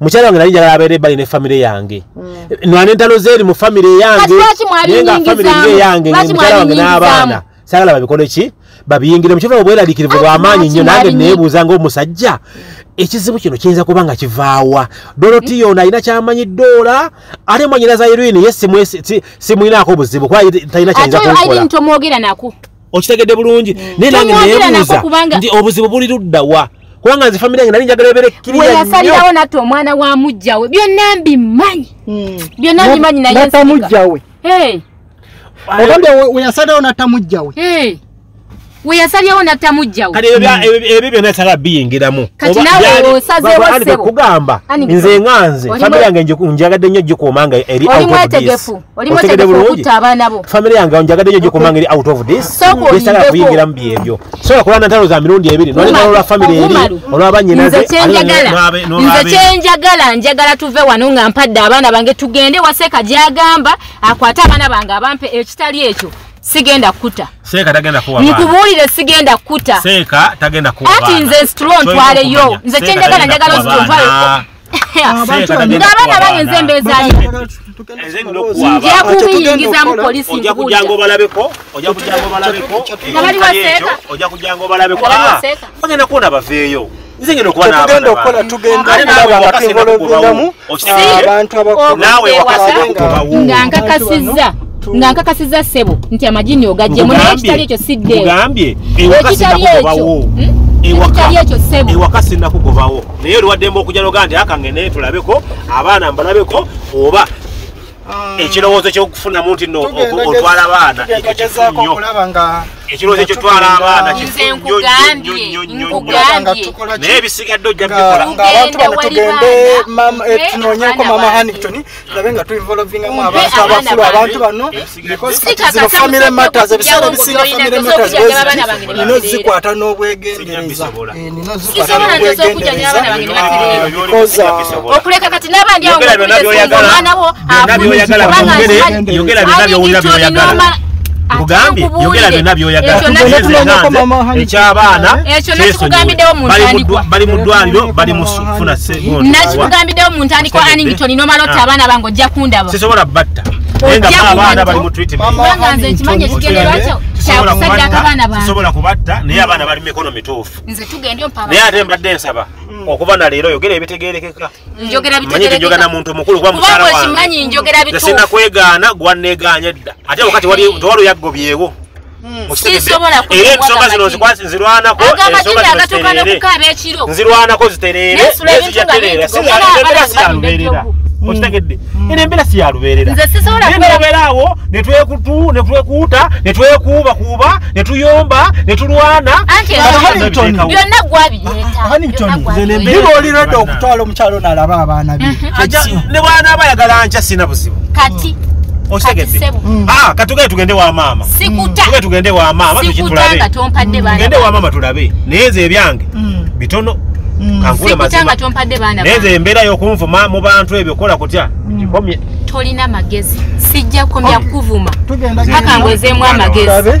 Mukyala wange nali njagala abeere ebbali ne famire yange. Nwana entalo zeeri mu famire yange. Naye nga famire eyange mukyala wange n'abaana. sagala babikole ki babiyingire mu kiva obweraliikirivu bw'amaanyi nnyo nange neebuuza ng'omusajja ekizibu kino kiyinza kuba nga kivaawa. Doroti ono alina kyamanyi ddoola ate mwanyina za irwini ye simwinaako buzibu kuba talina kyayinza nako. Okitegedde bulungi. Naye nange neebuuza nti obuzibu buli luddawa kubanga nze famire yange nali njagala ebere we kkiriya nnyo. yasalirawo natte omwana wa mujjawe byonna mbimanyi. Byonna mbimanyi naye natamujjawe we- weyasalirawo natamujjawe hey. We yasalirawo natta mujjawe kati ebyo ebyo byonna etala biyingiramu. Kati naawe byali- osazeewo ba- Andy, ssebo. kugamba Andy, nze nga nze famire yange njagadde nnyo gikuuma nga eri oli out of this. mwetegefu oli Otegedde mwetegefu bulungi? okutta abaana bo. Famire yange njagadde nnyo gikuuma nga eri out of this. Yesala kuyingiramu byebyo. Sobola kulwana ntalo za mirundi ebiri nolengala olwa famire eri olwabanyinaze nze kyenjagala njagala. tuve wano nga mpadde abaana bange tugende waseeka gyagamba akwate abaana bange abampe ekitali ekyo sigenda kuta seeka tagenda kuwa nkubuulire sigenda kuta seeka tagenda kuwa ati nze Kyolina ntwaleyo nze kyenjagala njagala kuwa stro ntwale baana. Seeka tagenda ng'abaana bange nze okuwa nja kubiyingizamu polisi ojja kujanga obalabeko ojja kujanga obalabeko Nga bali baseeka. ojja kujanga obalabeko bagenda kuwona baveeyo tetugenda okukola tugenda okulaba nga okitegeera? abantu nakugobawo nga nkakasizza nga nkakasizza ssebo nti amagini ogagyemu naye ekitali ekyo ewaka sinakugobawo. ekyo, hmm? Ewaka sinakugobawo. naye oliwaddembe okujja noga nti akange naye tulabeko abaana mbalabeko oba ekirowoozo kyokufunamu nti no otwala abaana tugenda ekyo kifu nga ekirowoozo ekyotwala abaana nga naye ebisigadde ojja nga bikola nga abantu bano Tugende eh, tunoonyeko mama bange. Hannington tulabe nga tuinvolovingamu Mumpe abantu bange. abantu bano Ebisigadde. because Si kati kakasa zino family musajja matters ebiseera ebisinga family ntoza matters okujjanjaba abaana bweziti bange ne nino batereera. zikwata Singa n'obwegendereza. Eh, nino Sisobola zikwata ntoza okujjanjaba abaana bange ne batereera. because uh, okuleka kati n'abandi awo byonna byoyagala. Byonna byoyagala byongere, yogera byonna byowulira byoyagala. Nkugambye yogera byonna byoyagala. Ekyabaana Bali mu ddwaliro bali mufuna Hannington. nakikugambiddewo mu ntandikwa anington nomala otta Ah. abaana bange ojja kundaba. Sisobola batta nze nkimanyi ekigendererwa kyo Sisobola kyakusaddako kubatta, naye abaana bali mikono mituufu. Naye ate mbadde nsaba okuva na leero yogera ebitegerekeka njogera manyi nti njogera na muntu mukulu kuba mukyala wange. sinakwegaana gwannegaanya edda ate wakati wali tewali Okitegedde? Sisobola era ensonga zino nzirwanako ensonga ekiro. Nzirwanako zitereere Nensula ebintu balina okitegedde. Era embeera si yalubeerera kubeera- nobeeraawo netwekutu netwekuuta netwekuubakuuba netuyomba netulwana byonna gwabireeta Hannington, Byonna nze gwabireeta. niba oli redda okutwala omukyalo nalaba abaana be. Ajja- ne bwana aba ayagala nkya sina buzibu. Kati okitegedde? Kati ssebo. Ah, katugende tugende wa maama. Sikuta. Tugende tugende wa maama tukitulabe tugende wa maama tulabe. Naye nze ebyange bitono sikuta mazima. nga tompadde baana naye nze embeera y'okunvuma mu bantu ebyo kola kutya? Kikomye. Tolina magezi. Sijja komya kuvuma paka ngwezeemu amagezi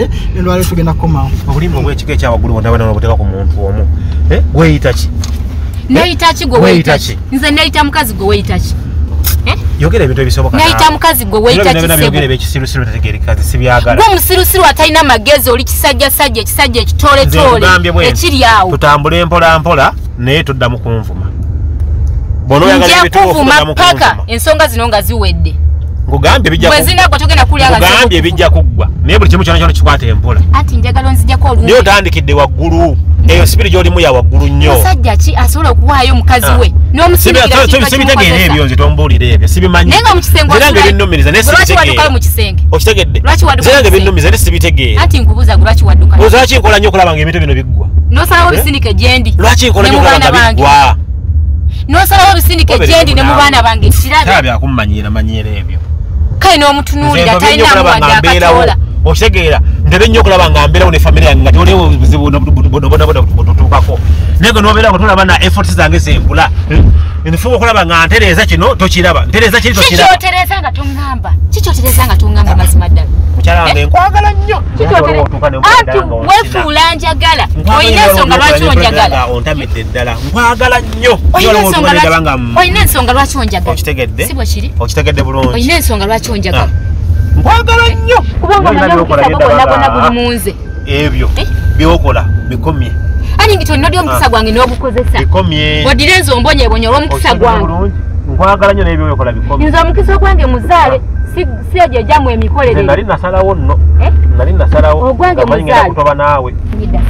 nolwaleero tugenda kukomawo. Obulimba obwekika ekyawaggulu bwonna obuteeka ku muntu omu. Eh, gweyita ki? Neyita ki gwe Weyita ki? nze neyita mukazi gwe weyita ki? Yogera ebintu ebisoboka neyita mukazi gwe weyita ki byogera sebo? ebyekisirusiru tategeerekazi sibyagala. Gwe omusirusiru atalina magezi oli kisajjasajja ekisajja nti, ekiri awo. tutambule mpola mpola naye toddamu kunvuma. Bona oyagala nja ebituufu ensonga zino nga ziwedde nkugambye bijja bwe kuggwa. zinagwa togenda kulya nga nkugambye zikukufa. bijja kuggwa naye buli kimu kyona kyona kikwata empola anti njagala onzijjako naye olungi otandikidde waggulu. Eyo sibiri gyolimu ya waggulu nnyo. Musajja ki asobola okuwaayo mukazi Ah. we? N'omusindikira kifa sibitegeera ebyo nze tombuulira ebyo. Sibimanyi. Naye nga mu kisenge zirange osula- binnumiriza naye Gwe lwaki waddukayo sibitegeera mu kisenge? Okitegedde. Lwaki wadduka zirange mu kisenge? binnumiriza naye sibitegeera lwaki nkola nnyo okulaba nga ebintu bino biggwa n'osalawo Eh? bisindike gyendi lwaki nkola ne nnyo okulaba nga biggwa n'osalawo bisindike Obeera gyendi ne mu baana bange. Kirabe. Byakummanyiira manyiira ebyo kale n'omutunuulira ntobye nnyo talinamu okulaba nga wadde mbeerawo akatoola okitegeera ntebe nnyo okulaba nga mbeerawo ne famire yange nga toliwo obuzibu bonabona bututuukako naye gwe nobeera nga tolaba na effort zange zenkula nfuba okulaba nga ntereeza kino tokiraba. Ntereeza kiri tokiraba? kikyotereza nga toŋŋamba kikyotereza nga toŋŋamba mazima ddala? Mukyala wange nkwagala nnyo. anti weefuula njagala. Olina ensonga lwaki onjagala? ontamidde ddala. Nkwagala nnyo. Olina ensonga lwaki- onjagala? Okitegedde? Si bwe kiri. Okitegedde bulungi. Olina ensonga lwaki onjagala? Nkwagala nnyo. Kubanga Olina omanyi byokola omukisa gwo byedda gwonna banga- gwonna guli mu nze ebyo. Eh? byokola bikomye ani nti olina odi omukisa gwange n'ogukozesa? Odire enzo ombonyebonye olw'omukisa gwange. nkwagala nnyo n'ebyo byokola bikomye. Nze omukisa ogwange muzaale si si egyo egyamu nze emikolere nali nasalawo nno. Eh? nali nasalawo. Ogwange muzaale. kutoba naawe.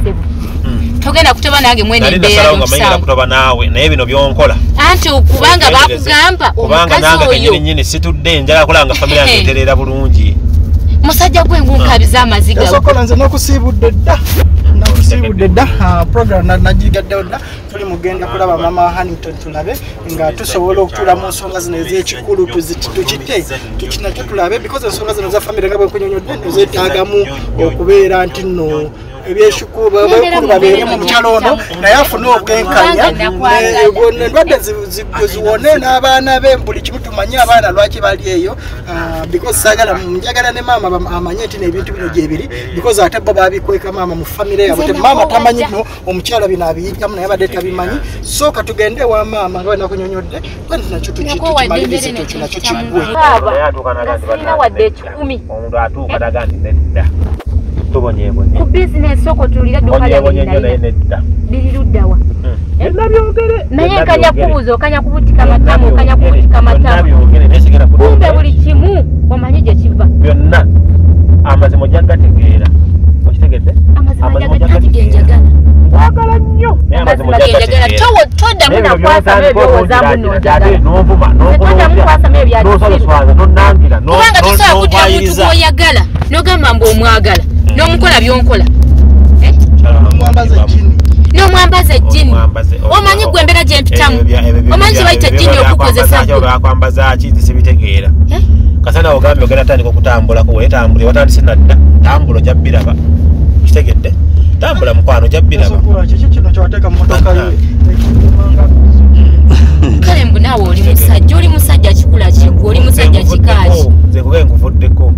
Ssebo. togenda kutoba nange mwene nali embeera nasalawo nga manyi ngenda y'omusango kutoba naawe. Naye bino byonkola. Anti kubanga bakugamba kubanga nange kenyini nyini situdde njala kulanga famire yange eterera bulungi musajja gwengunkabiza amaziga yasokola nze nakusiibudde dda. Nakusiibudde dda. Ah, program na- nagigaddewo dda. Tuli mugenda kulaba mama wa hannington tulabe nga tusobola okutula mu nsonga zino ez'ekikulu tukite tukinakyo tulabe because ensonga zino za famire nga bwenkunyonyodde nezeetaagamu okubeera nti nno ebyekikulu bekulu babeere mu mukyalo ono naye afune obwenkanya. endwadde zi- bwe ziwone n'abaana be buli kimu tumanye abaana lwaki bali eyo. Ah, because saagala njagala ne maama amanye nti n'ebintu bino gyebiri because ate bo babikweka maama mu famire yabwe. Maama tamanyi no omukyala bino abiyitamu naye abadde tabimanyi. Sooka tugende wa maama nga wenakunyonyodde kwanti nakyo tuki- tukimalirize ekyo nakyo kiggwe wadde ekikumi. omuntu atuuka naga nti nedda tubonyeebonye ku bizinesi nnyo naye lyange nedda liri luddawa. Byonna byogere naye nkanya kubuuza okanya kubutika matamu okanya kubutika byonna matamu. byogere naye sigenda kumbe kudda. buli kimu omanyi gye kiva. Byonna. Amazima ojja gategeera okitegedde nkwagala nnyo. Toddamu nakwasamu by'otandika ebyowoozamu okunjiragira, ate nojagala n'onvuma Toddamu nkwasamu ebya kisiru. n'osoloswaza n'onnangira no- kubanga no- tosobola kudira muntu n'onkwayiriza. gwoyagala nogamba mbu omwagala n'omukola byonkola. Ejjini n'omwambaza ejjini omanyi gwe embeera gyempitamu omanyi kye bayita ebyo ejjini okukozesa Eh? kasana ogambye ogenda tandika okutambulako weetambule watandise nadda tambula ojja biraba. Kitegedde. Tambula mukwano ojja biraba. Yasokola kiki kino kyewateeka mu motoka yo ekigumanga kale mbu naawe oli musajja oli musajja kikula kigwe oli musajja kikaaki? Nze nkube nkuvuddeko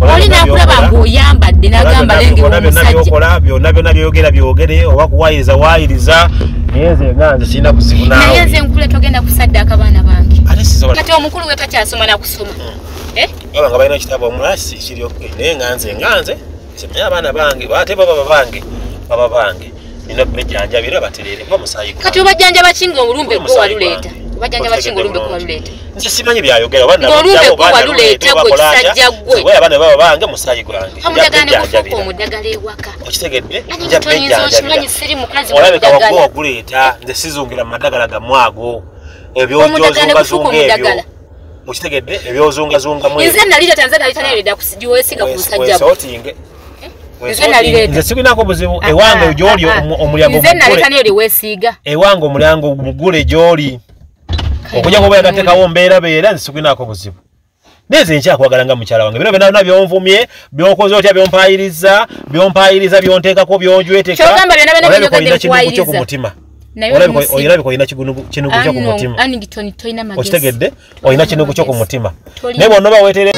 oli nakulaba Kola nagamba kola byonna byonna byogera byogere oba kuwayiriza wayiriza naye nze nga nze sirina buzibu naye nze naawe nkule togenda kusaddaaka baana bange. Kati omukulu we takyasoma nakusoma. Eh? baba nga balina ekitabo omulasi kiri oke naye nga nze nga nze naye abaana bange ate baba bange baba bange. Nina bejjanjabira baterere omusaayi gwange. kati obajjanja bakinga olumbe Gwe musaayi waluleeta gwange. obajjanja bakinga olumbe gwe waluleeta nze simanyi byayogera oba Ng'olumbe nabujjabo, gwe kisajja gwe. Abaana baba bange musaayi gwange. Nja omudagala ne gufuuka omudagala ewaka. Okitegedde? Ani nja toyinza okimanyi bejjanjabira siri mukazi olabika wagwa wamudagala oguleeta nze sizungira mu madagala gamu ago. Ebyozungazunga ebyo. okitegedde? Ebyozungazungamu nze nalireeta nze naleta nayereda giwesiga ku musajja Nze sirinako buzibu. Ewange gyoli omu- omulyango nze naleta nayeri weesiiga ewange omulyango mugule gyoli okujja kuba yagateekawo mbeera beera nze sikulinako buzibu. Neze nkyakwagala nga mukyala wange. Bino byonna byonna byonvumye byokoze otya byompayiriza byompayiriza byonteekako byonjweteka. Kyogamba byonna byonna olabika byogadde olina kinugu kyo ku mutima. Naye Olabika- olina kinugu kyo ku mutima. okitegedde? Olina kinugu kyo ku mutima. Naye bwonna oba weetere